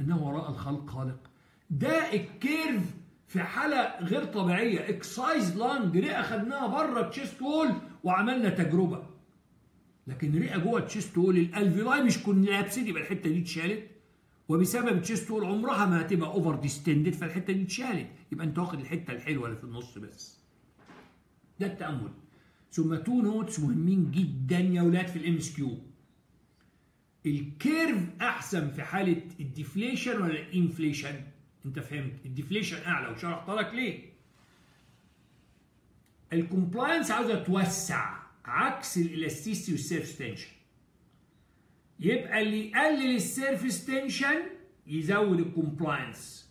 أنه وراء الخلق خالق. ده ال curve في حالة غير طبيعية. excised lung رئة خدناها بره ال chest wall وعملنا تجربة. لكن رئة جوه ال chest wall ال alveoli مش collapsed يبقى الحتة دي اتشالت. وبسبب ال chest wall عمرها ما هتبقى over distended فالحته دي. اتشالت يبقى انت واخد الحتة الحلوة اللي في النص بس. ده التأمل. ثم two notes مهمين جدا يا أولاد في ال MCQ ال curve أحسن في حالة ال deflation ولا ال inflation؟ انت فهمت. ال deflation أعلى. وشرحت لك ليه. ال compliance عاوزة توسع عكس ال elasticity وال surface tension يبقى اللي يقلل ال surface tension يزود ال compliance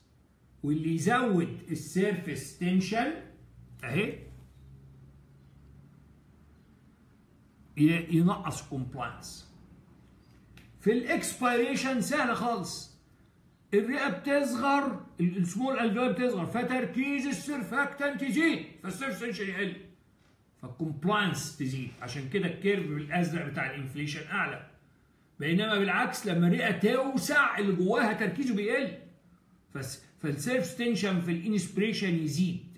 واللي يزود ال surface tension اهي ينقص ال compliance في ال expiration سهلة خالص. الرئة بتصغر ال small alveoli بتصغر فتركيز ال surfactant يزيد فال surface tension يقل. فال compliance تزيد. عشان كده ال curve الأزرق بتاع ال inflation أعلى. بينما بالعكس لما الرئه توسع اللي جواها تركيزه بيقل. فال surface tension في ال inspiration يزيد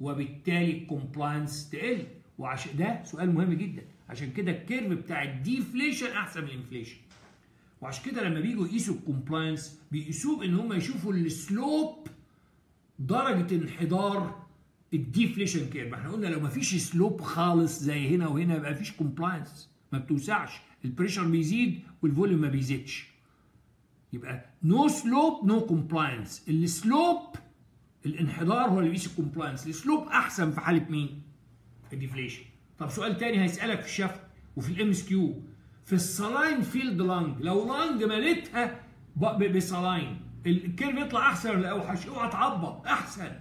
وبالتالي ال compliance تقل. وعشان ده سؤال مهم جدا. عشان كده ال curve بتاع ال deflation أحسن من ال inflation وعشان كده لما بيجوا يقيسوا ال compliance بيقيسوه بان هم يشوفوا ال slope درجة انحدار ال deflation curve ما إحنا قلنا لو ما فيش slope خالص زي هنا وهنا يبقى فيش compliance ما بتوسعش. ال pressure بيزيد وال volume ما بيزيدش. يبقى no slope no compliance ال slope الانحدار هو اللي بيقيس ال compliance ال slope أحسن في حالة مين؟ ال deflation طب سؤال تاني هيسألك في الشفوي وفي ال MCQ في ال saline filled lung لو lung مليتها ب saline ال curve يطلع أحسن ولا أوحش؟ اوعى تغلط أحسن.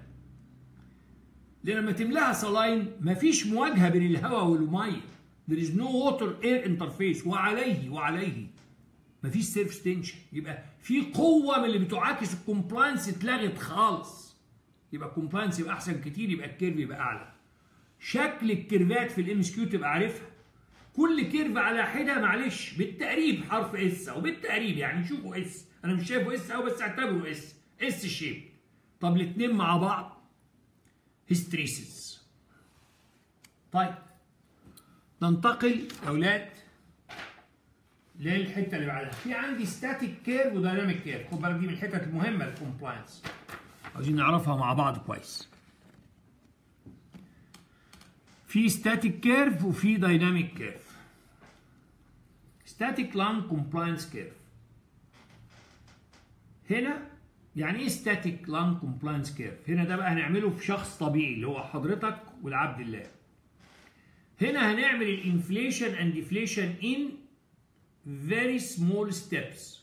لأن لما تملاها saline مفيش مواجهة بين الهواء والمية. There is no water air interface. وعليه وعليه. مفيش surface tension يبقى في قوة من اللي بتعاكس ال compliance اتلغت خالص. يبقى ال compliance يبقى أحسن كتير يبقى ال curve يبقى أعلى. شكل ال curveات في ال MCQ تبقى عارفها. كل curve على حدة معلش بالتقريب حرف S أو بالتقريب يعني شوفوا S أنا مش شايفه S أو بس اعتبره اس S shape طب الاثنين مع بعض. hysteresis طيب. ننتقل يا أولاد للحتة اللي بعدها. في عندي static curve و dynamic curve خد بالك دي من الحتت المهمة ال compliance عاوزين نعرفها مع بعض كويس. في static curve وفي dynamic curve static lung compliance curve هنا يعني إيه static lung compliance curve هنا ده بقى هنعمله في شخص طبيعي اللي هو حضرتك والعبد الله. هنا هنعمل ال inflation and deflation in very small steps.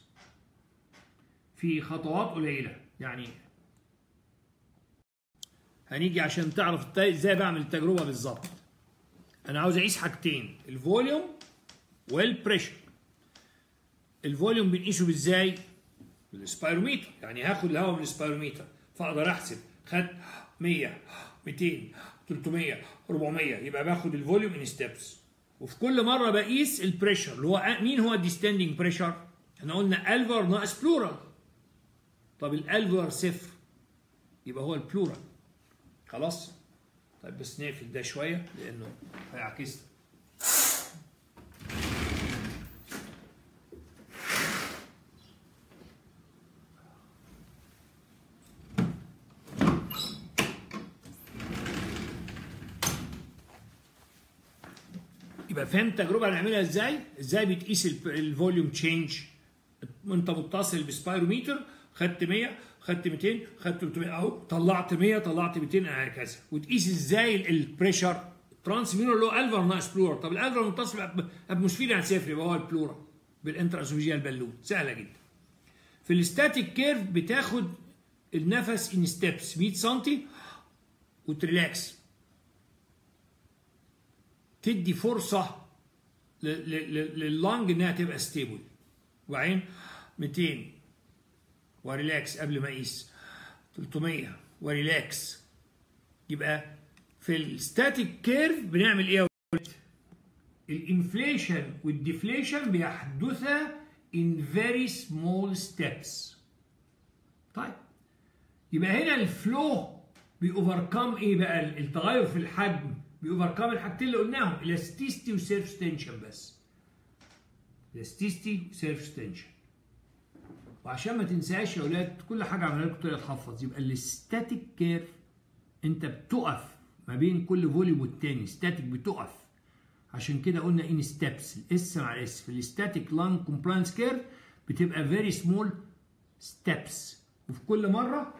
في خطوات قليلة. يعني هنيجي عشان تعرف إزاي بعمل التجربة بالظبط. أنا عاوز أقيس حاجتين ال volume وال pressure ال volume بنقيسه إزاي بال spirometer يعني هاخد الهواء من ال spirometer فأقدر أحسب خد 100 200 300 400 يبقى باخد ال volume in steps وفي كل مرة بقيس ال pressure اللي هو مين هو ال distending pressure إحنا قلنا alveolar ناقص pleural طب ال alveolar صفر. يبقى هو ال pleural خلاص؟ طيب بس نقفل ده شوية لأنه هيعكس فهمت التجربه هنعملها إزاي؟ إزاي بتقيس ال volume change وانت متصل ب spirometer خدت 100 خدت 200 خدت 300 أهو طلعت 100 طلعت 200 هكذا. وتقيس إزاي ال pressure transmural اللي هو alveolar ناقص pleural طب ال alveolar متصل ب atmosphere يعني صفر يبقى هو ال pleural بال intra-esophageal balloon. سهلة جدا. في ال static curve بتاخد النفس in steps 100 سم وت relax. تدي فرصة لل lung إنها تبقى stable وبعدين 200 و relax قبل ما اقيس 300 و relax. يبقى في ال static curve بنعمل إيه ال inflation وال deflation بيحدثا in very small steps. طيب. يبقى هنا ال volume بي overcome إيه بقى؟ التغير في الحجم. بي overcome الحاجتين اللي قلناهم ال elasticity و surface tension بس. ال elasticity و surface tension وعشان ما تنساش يا أولاد كل حاجة عملها لكم طريقه تحفظ يبقى ال static curve انت بتقف ما بين كل volume والتاني. static بتقف. عشان كده قلنا in steps ال S مع ال S في ال static lung compliance curve بتبقى very small steps وفي كل مرة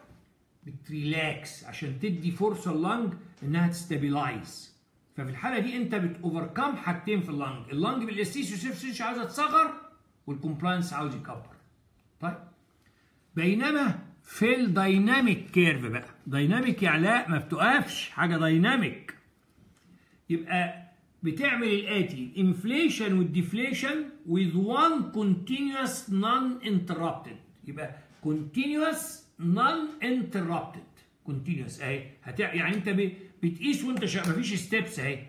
بت relax عشان تدي فرصة ال lung إنها ت stabilize. ففي الحالة دي انت بت overcome حاجتين في اللنج اللنج بالاستيس وسيرفسيش عايزة تصغر وال compliance عاوز يكبر. طيب. بينما في ال dynamic curve بقى dynamic يا علاء ما بتقفش حاجة dynamic يبقى بتعمل ال inflation وال deflation with one continuous non interrupted يبقى continuous non interrupted continuous. أهي. هتع... يعني أنت ب... بتقيس وأنت شا... مفيش steps أهي.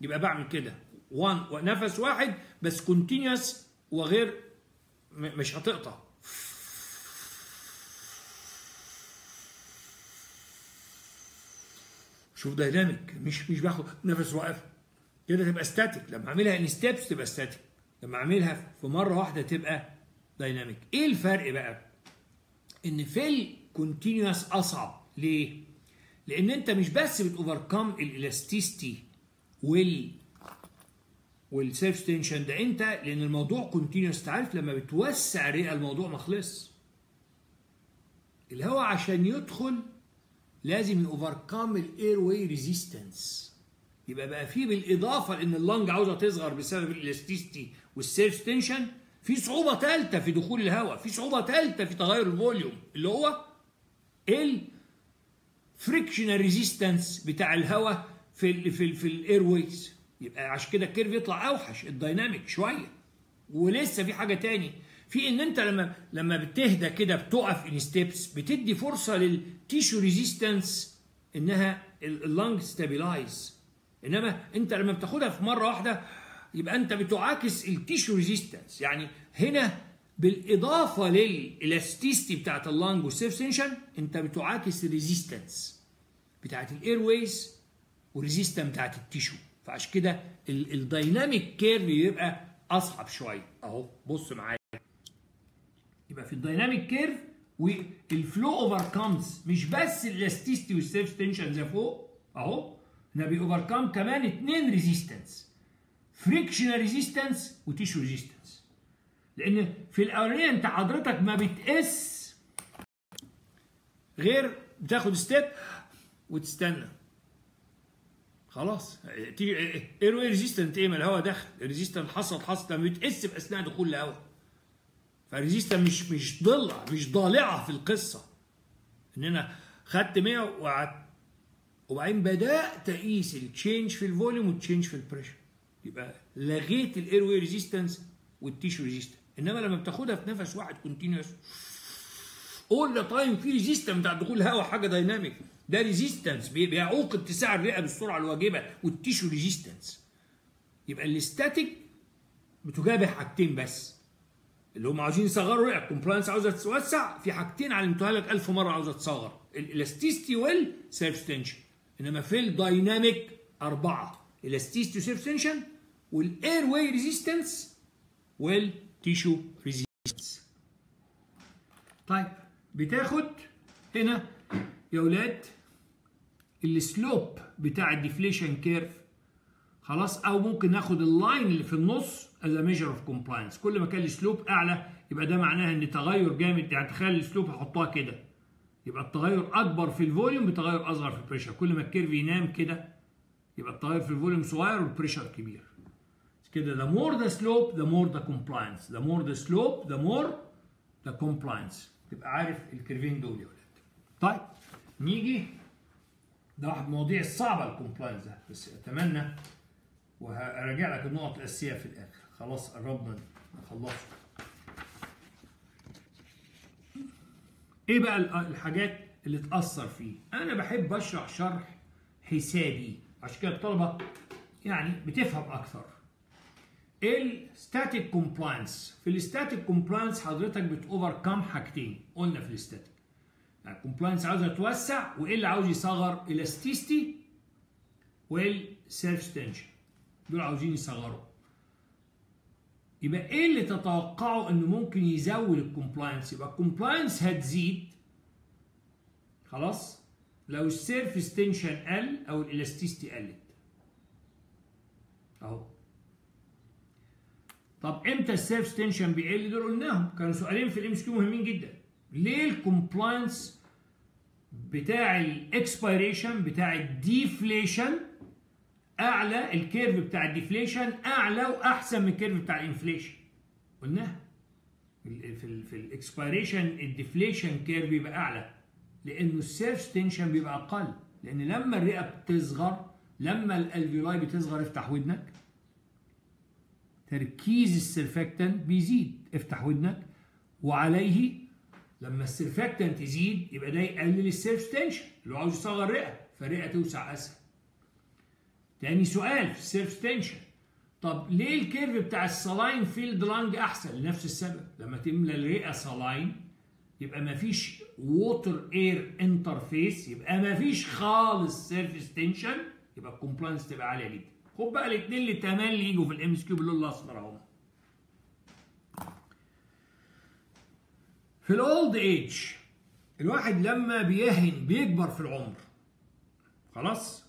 يبقى بعمل كده. One نفس واحد بس continuous وغير م... مش هتقطع. شوف dynamic مش مش باخد نفس واقف. كده تبقى static لما أعملها in steps تبقى static لما أعملها في مرة واحدة تبقى dynamic إيه الفرق بقى؟ إن في ال continuous أصعب. ليه؟ لأن أنت مش بس بت overcome ال elasticity وال وال surface tension ده أنت لأن الموضوع continuous تعرف لما بتوسع الرئه الموضوع ما خلص الهواء عشان يدخل لازم ي overcome ال airway resistance يبقى بقى في بالإضافة لأن ال lung عاوزة تصغر بسبب ال elasticity وال surface tension في صعوبة ثالثه في دخول الهواء في صعوبة ثالثه في تغير ال volume اللي هو ال frictional resistance بتاع الهواء في ال في ال في ال airways يبقى عشان كده ال curve يطلع أوحش ال dynamic شوية. ولسه في حاجة تاني في إن أنت لما لما بتهدى كده بتقف in steps بتدي فرصة لل tissue resistance إنها ال lung stabilize إنما أنت لما بتاخدها في مرة واحدة يبقى أنت بتعاكس ال tissue resistance يعني هنا بالإضافة لل elasticity بتاعت ال lung وال surface tension أنت بتعاكس ال resistance بتاعت ال airways وال resistance بتاعت ال tissue. فعشان كده ال dynamic curve يبقى أصعب شوية. أهو بص معايا. يبقى في ال dynamic curve وال volume overcomes مش بس ال elasticity وال surface tension زي فوق. أهو إحنا بي overcome كمان اثنين resistance frictional resistance و tissue resistance لأن في الأولانية أنت حضرتك ما بتقيس غير بتاخد step وتستنى. خلاص. airway resistance إيه؟ ما الهواء دخل ال resistance حصلت حصلت. لما بتقيس بأثناء دخول الهواء فال resistance مش مش ضلع مش ضالعة في القصة. إن أنا خدت 100 وقعدت. وبعدين بدأت أقيس ال change في ال volume وال change في ال pressure يبقى لغيت ال airway resistance وال tissue resistance إنما لما بتاخدها في نفس واحد continuous all the time في resistance بتاع دخول الهواء حاجة dynamic ده resistance بيعوق اتساع الرئة بالسرعة الواجبة وال tissue resistance يبقى ال static بتجابه حاجتين بس. اللي هم عاوزين يصغروا الرئة ال compliance عاوزة تتوسع في حاجتين علمتوها لك 1000 مرة عاوزة تصغر. ال elasticity وال surface tension إنما في ال dynamic أربعة elasticity و surface tension وال airway resistance وال tissue resistance طيب بتاخد هنا يا ولاد ال slope بتاع ال deflation curve خلاص أو ممكن ناخد ال line اللي في النص as measure of compliance كل ما كان ال slope أعلى يبقى ده معناه إن تغير جامد. يعني تخيل ال slope هحطها كده. يبقى التغير أكبر في ال volume بتغير أصغر في ال pressure كل ما ال curve ينام كده يبقى التغير في ال volume صغير وال pressure كبير. كده the more the slope the more the compliance. The more the slope the more the compliance. تبقى عارف ال curve ين دول يا ولاد. طيب نيجي ده واحد المواضيع الصعبه ال compliance ده بس أتمنى وهراجع لك النقط الأساسية في الآخر. خلاص قربنا نخلصه. إيه بقى الحاجات اللي اتاثر فيه؟ أنا بحب أشرح شرح حسابي عشان كده الطلبة يعني بتفهم أكثر. ال static compliance في ال static compliance حضرتك بتوفركم حاجتين. قلنا في ال static يعني ال compliance عاوز توسع وايه اللي عاوز يصغر ال elasticity وال surface tension دول عاوزين يصغروا. يبقى إيه اللي تتوقعوا إنه ممكن يزود ال compliance يبقى ال compliance هتزيد. خلاص؟ لو ال surface tension قل أو ال elasticity قلت. أهو. طب إمتى ال surface tension بيقل؟ دول قلناهم. كانوا سؤالين في ال MCQ مهمين جدا. ليه ال compliance بتاع ال expiration بتاع ال deflation أعلى؟ ال curve بتاع ال deflation أعلى وأحسن من ال curve بتاع ال inflation قلناها. في ال في ال expiration ال deflation curve بيبقى أعلى. لأنه ال surface tension بيبقى أقل. لأن لما الرئة بتصغر لما ال alveoli بتصغر افتح ودنك. تركيز ال surfactant بيزيد. افتح ودنك. وعليه لما ال surfactant تزيد يبقى ده يقلل ال surface tension اللي هو عاوز يصغر الرئه فالرئة توسع أسهل. تاني سؤال في ال surface tension طب ليه ال curve بتاع ال saline filled lung أحسن؟ لنفس السبب. لما تملى الرئة saline يبقى مفيش water air interface يبقى مفيش خالص surface tension يبقى ال compliance تبقى عالية جدا. خد بقى الاثنين اللي تملي يجوا في ال MCQ باللون الاصفر أهو. في ال old age الواحد لما بيهن بيكبر في العمر. خلاص؟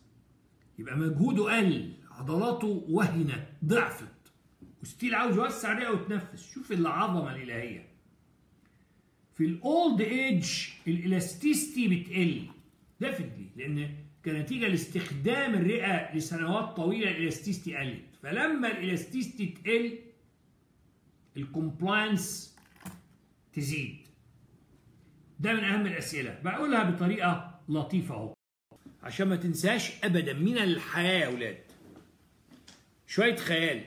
يبقى مجهوده قل عضلاته وهنت ضعفت. و still عاوز يوسع رئة ويتنفس. شوف العظمة الإلهية. في ال old age ال elasticity بتقل. definitely لأن كنتيجة لاستخدام الرئة لسنوات طويلة ال elasticity قلت فلما ال elasticity تقل الكومبلاينس تزيد. ده من أهم الأسئلة. بقولها بطريقة لطيفة أهو. عشان ما تنساش ابدا. من الحياة يا أولاد؟ شوية خيال.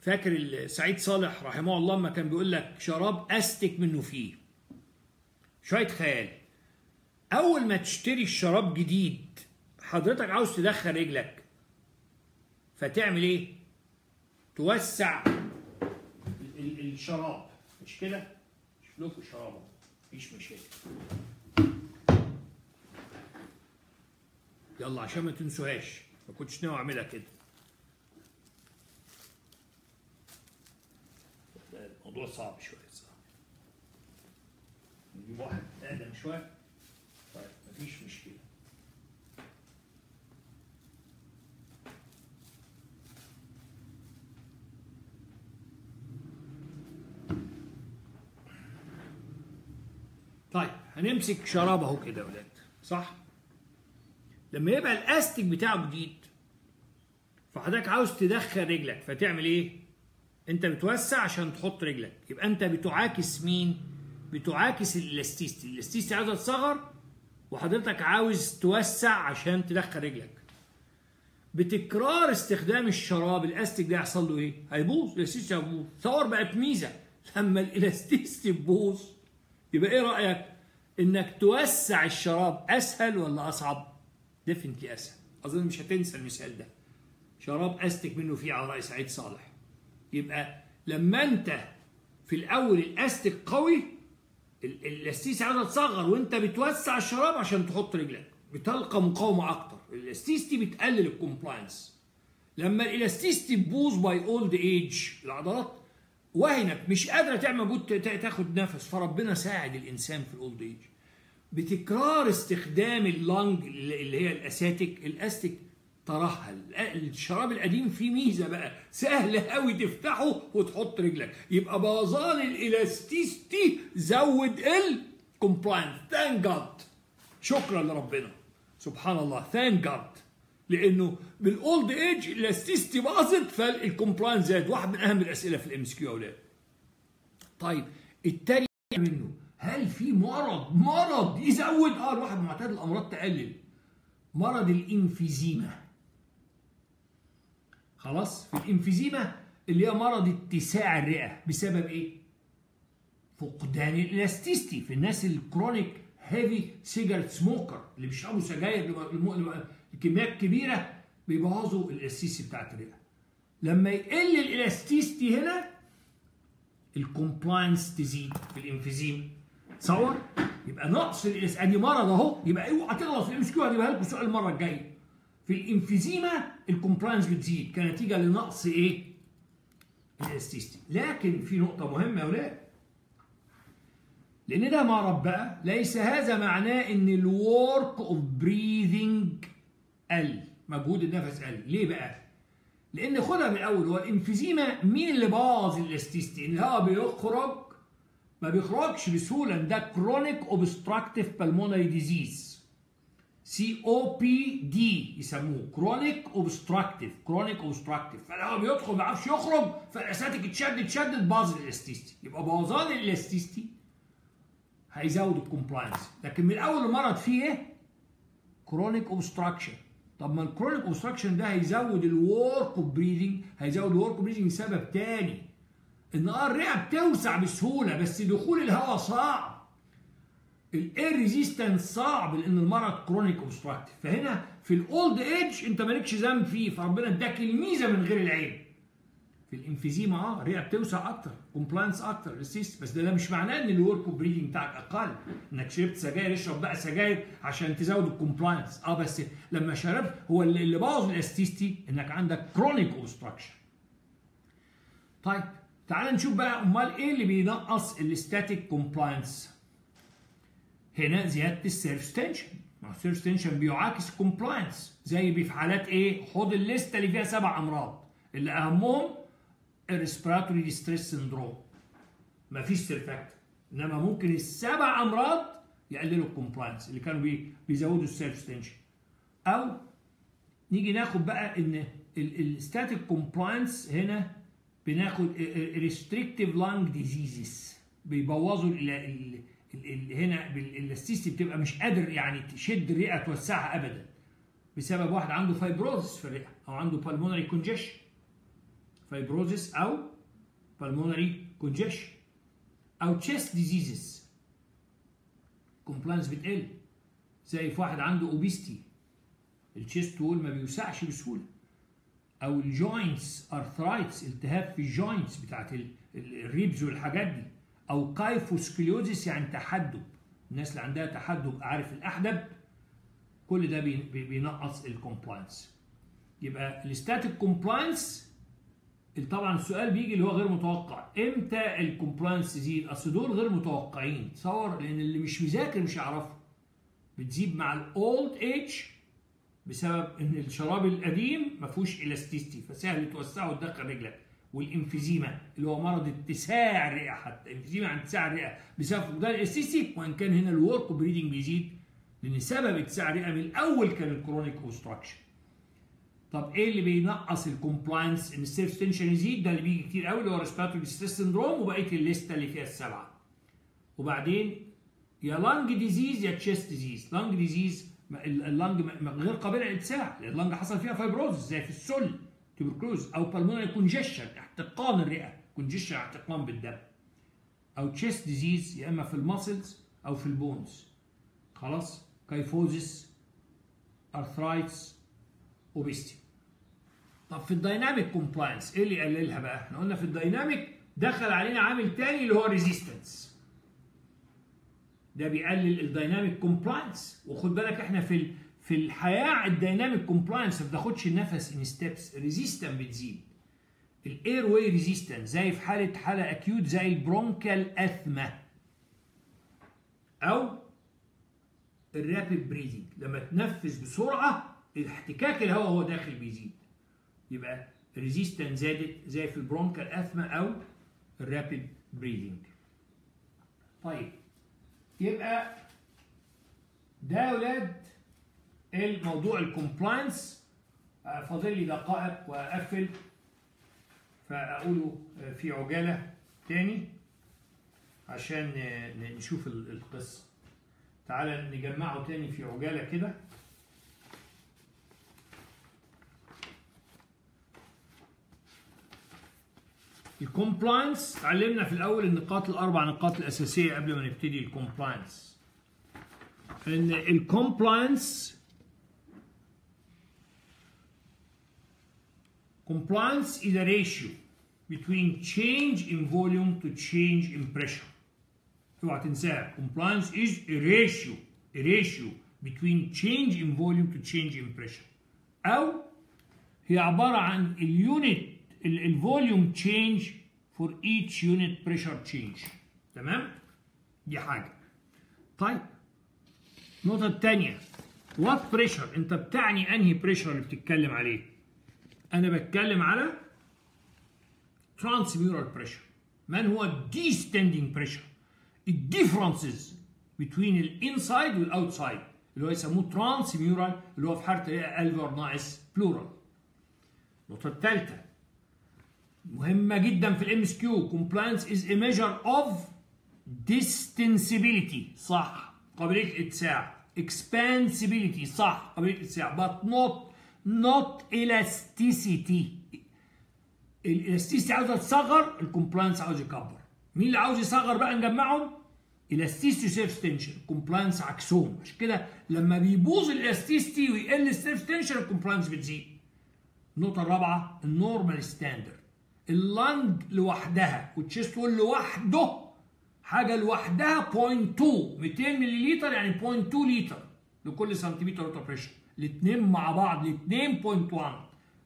فاكر سعيد صالح رحمه الله لما كان بيقول لك شراب أستك منه فيه؟ شوية خيال. أول ما تشتري الشراب جديد حضرتك عاوز تدخل رجلك. فتعمل إيه؟ توسع الشراب. مش كده؟ شوف شراب مفيش مشاكل. يلا عشان ما تنسوهاش. ما كنتش ناوي أعملها كده. الموضوع صعب شوية صعب نجيب واحد اقدم شوية. مفيش مشكلة. طيب هنمسك شراب اهو كده يا ولاد. صح. لما يبقى الأستيك بتاعه جديد فحضرتك عاوز تدخل رجلك فتعمل إيه؟ أنت بتوسع عشان تحط رجلك. يبقى أنت بتعاكس مين؟ بتعاكس ال elasticity ال elasticity عاوزه تصغر وحضرتك عاوز توسع عشان تدخل رجلك. بتكرار استخدام الشراب الأستك ده يحصل له إيه؟ هيبوظ ال elasticity هيبوظ. تصور بقت ميزة. لما ال elasticity تبوظ يبقى إيه رأيك؟ إنك توسع الشراب أسهل ولا أصعب؟ definitely أسهل. أظن مش هتنسى المثال ده. شراب أستك منه فيه على رأي سعيد صالح. يبقى لما أنت في الأول الأستك قوي ال elasticity عايزة تصغر وانت بتوسع الشراب عشان تحط رجلك. بتلقى مقاومة أكتر. ال elasticity بتقلل ال compliance لما ال elasticity تبوظ by old age العضلات وهنت مش قادرة تعمل مجهود تاخد نفس. فربنا ساعد الإنسان في ال old age بتكرار استخدام ال lung اللي هي الأستك الأستك ترهل الشراب القديم فيه ميزة بقى. سهل قوي تفتحه وتحط رجلك. يبقى بوظان ال elasticity زود ال compliance thank God شكرا لربنا. سبحان الله. thank God لأنه بال old age ال elasticity باظت فال compliance زاد. واحد من أهم الأسئلة في ال MCQ يا ولاد. طيب التاني منه هل في مرض مرض يزود؟ آه الواحد معتاد الأمراض تقلل. مرض ال emphysema. خلاص؟ في ال emphysema اللي هي مرض اتساع الرئة. بسبب إيه؟ فقدان ال elasticity. في الناس ال chronic heavy cigarette smoker اللي بيشربوا سجاير كميات كبيرة بيبوظوا ال elasticity بتاعت الرئة. لما يقل ال elasticity هنا ال compliance تزيد في ال emphysema تصور يبقى نقص الاس أدي مرض أهو يبقى اوعى تغلط في ال MCQ هجيبها لكم السؤال المرة الجاية. في ال emphysema ال compliance بتزيد. كنتيجه لنقص إيه؟ ال elasticity لكن في نقطة مهمة يا ولاد. لأن ده مرض بقى. ليس هذا معناه إن ال work of breathing قل مجهود النفس قل ليه بقى؟ لأن خدها من الأول. هو ال emphysema مين اللي باظ ال elasticity؟ الهواء بيخرج ما بيخرجش بسهولة. ده chronic obstructive pulmonary disease COPD يسموه. chronic obstructive chronic obstructive فالهواء بيدخل ما بيعرفش يخرج فالاساتيك اتشد اتشدد باظ ال elasticity يبقى بوظان ال elasticity هيزود ال compliance لكن من الأول المرض فيه إيه؟ chronic obstruction طب ما ال chronic obstruction ده هيزود ال work of breathing هيزود ال work of breathing لسبب تاني. إن الرئة بتوسع بسهولة بس دخول الهواء صعب. ال air resistance صعب لأن المرض chronic obstructive. فهنا في ال old age انت مالكش ذنب فيه فربنا اداك الميزة من غير العيب. في ال emphysema آه الرئه بتوسع أكتر compliance أكتر ريسيست بس ده, ده مش معناه إن ال work breathing بتاعك أقل. إنك شربت سجاير اشرب بقى سجاير عشان تزود ال compliance آه بس لما شربت هو اللي, اللي بوظ ال elasticity إنك عندك chronic obstruction طيب تعال نشوف بقى أمال إيه اللي بينقص ال static compliance هنا زيادة ال surface tension ما ال surface tension بيعاكس compliance زي في حالات إيه؟ خد ال list ه اللي فيها سبع أمراض. اللي أهمهم ال respiratory distress syndrome مفيش surfactant إنما ممكن السبع أمراض يقللوا ال compliance اللي كانوا بي بيزودوا ال surface tension أو نيجي ناخد بقى إن ال static compliance هنا بناخد restrictive lung diseases بيبوظوا هنا ال elasticity بتبقى مش قادر يعني تشد الرئة توسعها ابدا. بسبب واحد عنده fibrosis في الرئة أو عنده pulmonary congestion fibrosis أو pulmonary congestion أو chest diseases compliance بتقل زي في واحد عنده obesity ال chest wall ما بيوسعش بسهولة. أو ال joints arthritis التهاب في ال joints بتاعت ال ribs والحاجات دي. أو kyphoscoliosis يعني تحدب. الناس اللي عندها تحدب عارف الأحدب؟ كل ده بينقص ال compliance يبقى ال static compliance طبعا السؤال بيجي اللي هو غير متوقع. إمتى ال compliance تزيد أصل دول غير متوقعين. تصور لأن اللي مش مذاكر مش هيعرفها بتزيد مع ال old age بسبب إن الشراب القديم ما فيهوش ال elasticity فسهل توسعه وتدخل رجلك. وال emphysema اللي هو مرض اتساع الرئة حتى emphysema عن اتساع الرئة بسبب فقدان ال elasticity وإن كان هنا ال work breathing بيزيد لأن سبب اتساع الرئة من الأول كان ال chronic obstruction طب إيه اللي بينقص ال compliance إن ال surface tension يزيد ده اللي بيجي كتير قوي اللي هو respiratory syndrome وبقية ال list ة اللي فيها السبعة. وبعدين يا lung disease يا chest disease lung disease ال lung غير قابلة للاتساع لأن ال lung حصل فيها fibrosis زي في السل. tuberculosis أو pulmonary congestion احتقان الرئة congestion احتقان بالدم. أو chest disease يا إما في ال muscles أو في ال bones. خلاص؟ kyphosis arthritis obesity طب في ال dynamic compliance إيه اللي يقللها بقى؟ إحنا قلنا في ال dynamic دخل علينا عامل تاني اللي هو resistance ده بيقلل ال dynamic compliance وخد بالك إحنا في في الحياة ال dynamic compliance ما بتاخدش النفس in steps resistance بتزيد. ال airway resistance زي في حالة حالة acute زي ال bronchial asthma أو ال rapid breathing لما تنفس بسرعة الاحتكاك الهواء هو داخل بيزيد. يبقى resistance زادت زي في ال bronchial asthma أو ال rapid breathing طيب يبقى ده يا ولاد الموضوع ال compliance فاضل لي دقائق وأقفل. فأقوله في عجالة تاني عشان نشوف القصة. تعالى نجمعه تاني في عجالة كده. ال compliance اتعلمنا في الأول النقاط الأربع نقاط الأساسية قبل ما نبتدي ال compliance إن ال compliance compliance is a ratio between change in volume to change in pressure اوعى تنساها compliance is a ratio a ratio between change in volume to change in pressure او هي عباره عن اليونت الفوليوم تشينج for each unit pressure change تمام دي حاجه طيب النقطه الثانيه what pressure انت بتعني انهي pressure اللي بتتكلم عليه أنا بتكلم على transmural pressure. من هو distending pressure ال difference between ال inside وال outside اللي هو يسموه transmural اللي هو في حاله ال alveolar ناقص pleural النقطه الثالثه مهمة جدا في ال MCQ compliance is a measure of distensibility. صح. قابليه اتساع expansibility. صح. قابليه اتساع but not not elasticity. ال elasticity عاوزة تصغر ال compliance عاوز يكبر. مين اللي عاوز يصغر بقى نجمعهم؟ ال elasticity و surface tension compliance عكسهم. عشان كده لما بيبوظ ال elasticity ويقل ال surface tension ال compliance بتزيد. النقطة الرابعة ال normal standard ال lung لوحدها وال chest wall لوحده حاجة لوحدها 0.2 200 مللي يعني 0.2 لتر لكل سنتيمتر water pressure الاثنين مع بعض الاثنين 0.1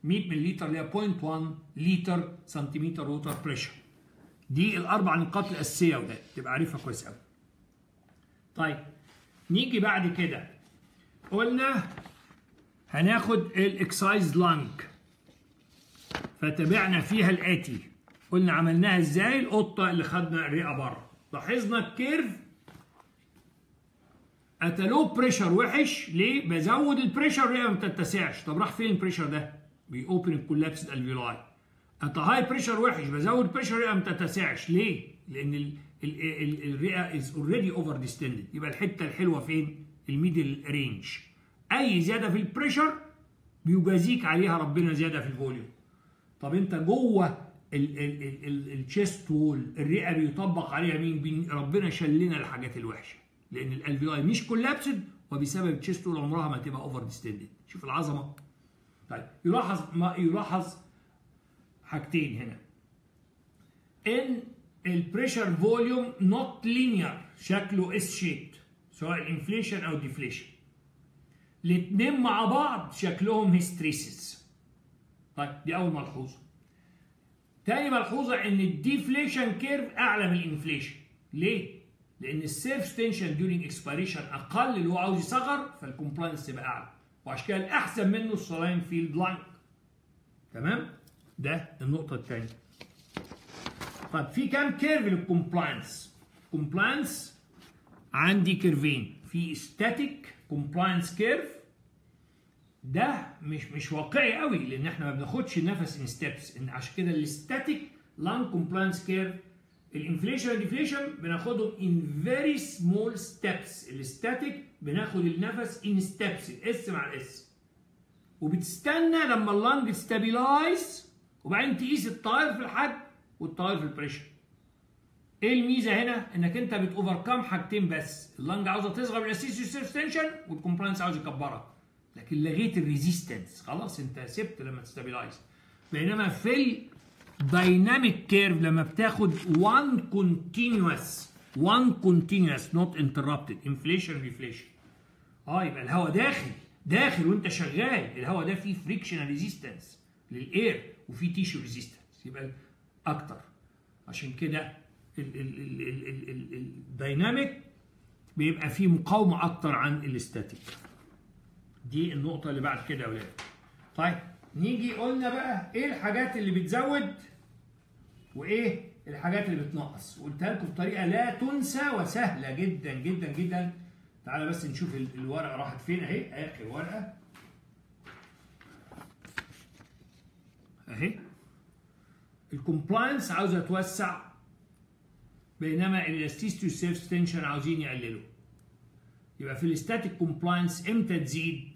100 مللي اللي هي 0.1 لتر سنتيمتر water pressure دي الأربع نقاط الأساسية وده تبقى عارفها كويس قوي طيب نيجي بعد كده. قلنا هناخد ال excised lung فتابعنا فيها الاتي قلنا عملناها إزاي؟ اللقطة اللي خدنا الرئة بره. لاحظنا ال curve at low pressure وحش ليه؟ بزود ال pressure ما بتتسعش. طب راح فين ال pressure ده؟ بي open ال collapsed alveoli at high pressure وحش بزود pressure الرئه ما بتتسعش. ليه؟ لأن ال ال ال الرئة is already over distended يبقى الحتة الحلوة فين؟ ال middle range أي زيادة في ال pressure بيجازيك عليها ربنا زيادة في ال volume طب أنت جوه ال chest wall الرئة بيطبق عليها مين؟ ربنا شال لنا الحاجات الوحشة. لأن ال alveoli مش collapsed وبسبب ال chest wall عمرها ما تبقى over distended شوف العظمة. طيب يلاحظ ما يلاحظ حاجتين هنا. إن ال pressure volume not linear شكله S shaped سواء inflation أو deflation الاثنين مع بعض شكلهم hysteresis طيب دي أول ملحوظة. تاني ملحوظة إن ال deflation curve أعلى من ال inflation ليه؟ لأن ال surface tension during expiration أقل اللي هو عاوز يصغر فال compliance تبقى أعلى. وعشان كده الأحسن منه ال saline filled line تمام؟ ده النقطة الثانية طيب في كام curve لل compliance compliance عندي curve ين في static compliance curve ده مش مش واقعي قوي لأن إحنا ما بناخدش النفس in steps إن عشان كده ال static لانج كومبلاينس كيرف الانفليشن والديفليشن بناخدهم ان فيري سمول ستيبس الستاتيك بناخد النفس ان ستيبس الاس مع الاس وبتستنى لما اللنج ستابيلايز وبعدين تقيس التاير في الحد والتاير في البريشر إيه الميزة هنا؟ إنك أنت بتوفركم حاجتين بس. اللنج عاوزة تصغر بالاسيس تنشن والكومبلاينس عاوز يكبرها لكن لغيت الريزيستنس خلاص أنت سبت لما تستابيلايز. بينما في ال dynamic curve لما بتاخد 1 continuous 1 continuous not interrupted inflation deflation آه يبقى الهواء داخل. داخل وانت شغال. الهواء ده فيه friction resistance لل air وفيه tissue resistance يبقى أكتر. عشان كده ال dynamic بيبقى فيه مقاومة أكتر عن ال static دي النقطة اللي بعد كده يا ولاد. طيب. نيجي قلنا بقى إيه الحاجات اللي بتزود وإيه الحاجات اللي بتنقص. وقلتها لكم بطريقة لا تنسى وسهلة جدا جدا جدا. تعالى بس نشوف الورقة راحت فين أهي. آخر ورقة. أهي. ال compliance عاوزة توسع بينما ال elasticity وال surface tension عاوزين يقللوا. يبقى في ال static compliance إمتى تزيد؟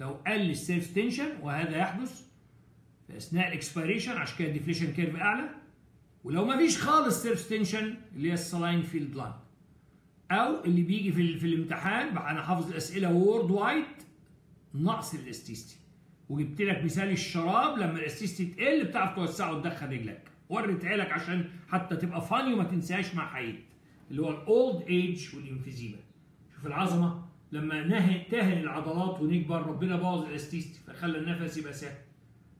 لو قل ال surface tension وهذا يحدث في أثناء ال expiration عشان كده ال deflation curve أعلى. ولو ما فيش خالص surface tension اللي هي ال saline filled line أو اللي بيجي في, في الامتحان بقى أنا حافظ الأسئلة worldwide نقص ال elasticity. وجبت لك مثال الشراب لما ال elasticity تقل بتعرف توسعه وتدخل رجلك. وريتها لك عشان حتى تبقى funny وما تنساهاش مع حد اللي هو ال old age وال emphysema شوف العظمة. لما تهن العضلات ونكبر ربنا بوظ ال elasticity فخلى النفس يبقى سهل.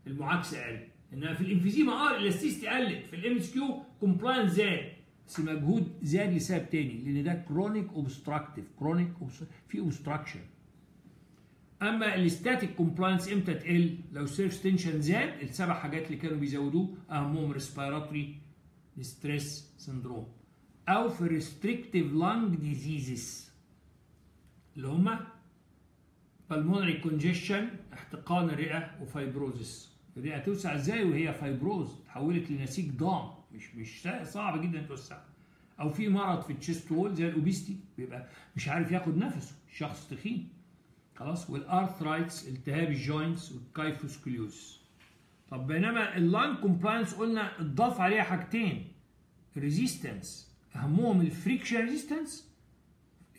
المعاكسه قل. إنما في ال emphysema آه ال elasticity قلت. في ال MCQ compliance زاد. بس مجهود زاد لسبب تاني لأن ده chronic obstructive chronic في obstruction أما ال static compliance إمتى تقل؟ لو surface tension زاد السبع حاجات اللي كانوا بيزودوه أهمهم respiratory distress syndrome أو في restrictive lung diseases اللي هما pulmonary congestion احتقان الرئه و fibrosis. الرئه توسع إزاي؟ وهي fibrosed تحولت لنسيج ضام. مش مش صعب جدا توسع. أو في مرض في ال chest wall زي ال obesity بيبقى مش عارف ياخد نفسه. شخص تخين. خلاص؟ وال arthritis التهاب ال joints وال kyphoscoliosis طب بينما ال lung compliance قلنا اتضاف عليها حاجتين. ال resistance. أهمهم ال friction resistance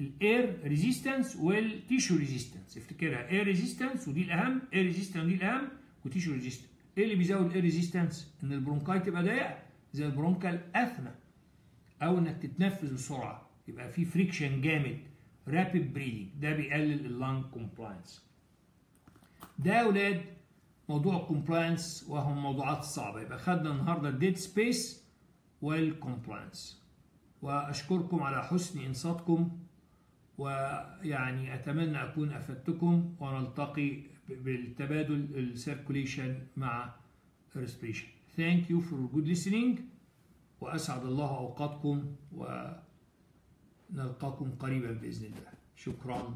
ال air resistance وال tissue resistance افتكرها air resistance ودي الاهم air resistance ودي الاهم و tissue resistance إيه اللي بيزود ال air resistance ان ال bronchi تبقى ضيقه زي ال bronchial asthma أو انك تتنفس بسرعة يبقى في friction جامد rapid breathing ده بيقلل ال lung compliance ده يا أولاد موضوع ال compliance وهو الموضوعات الصعبه يبقى خدنا النهارده ال dead space وال compliance وأشكركم على حسن إنصاتكم. ويعني أتمنى أكون أفدتكم ونلتقي بالتبادل ال circulation مع respiration. Thank you for good listening وأسعد الله أوقاتكم ونلقاكم قريبا بإذن الله شكرا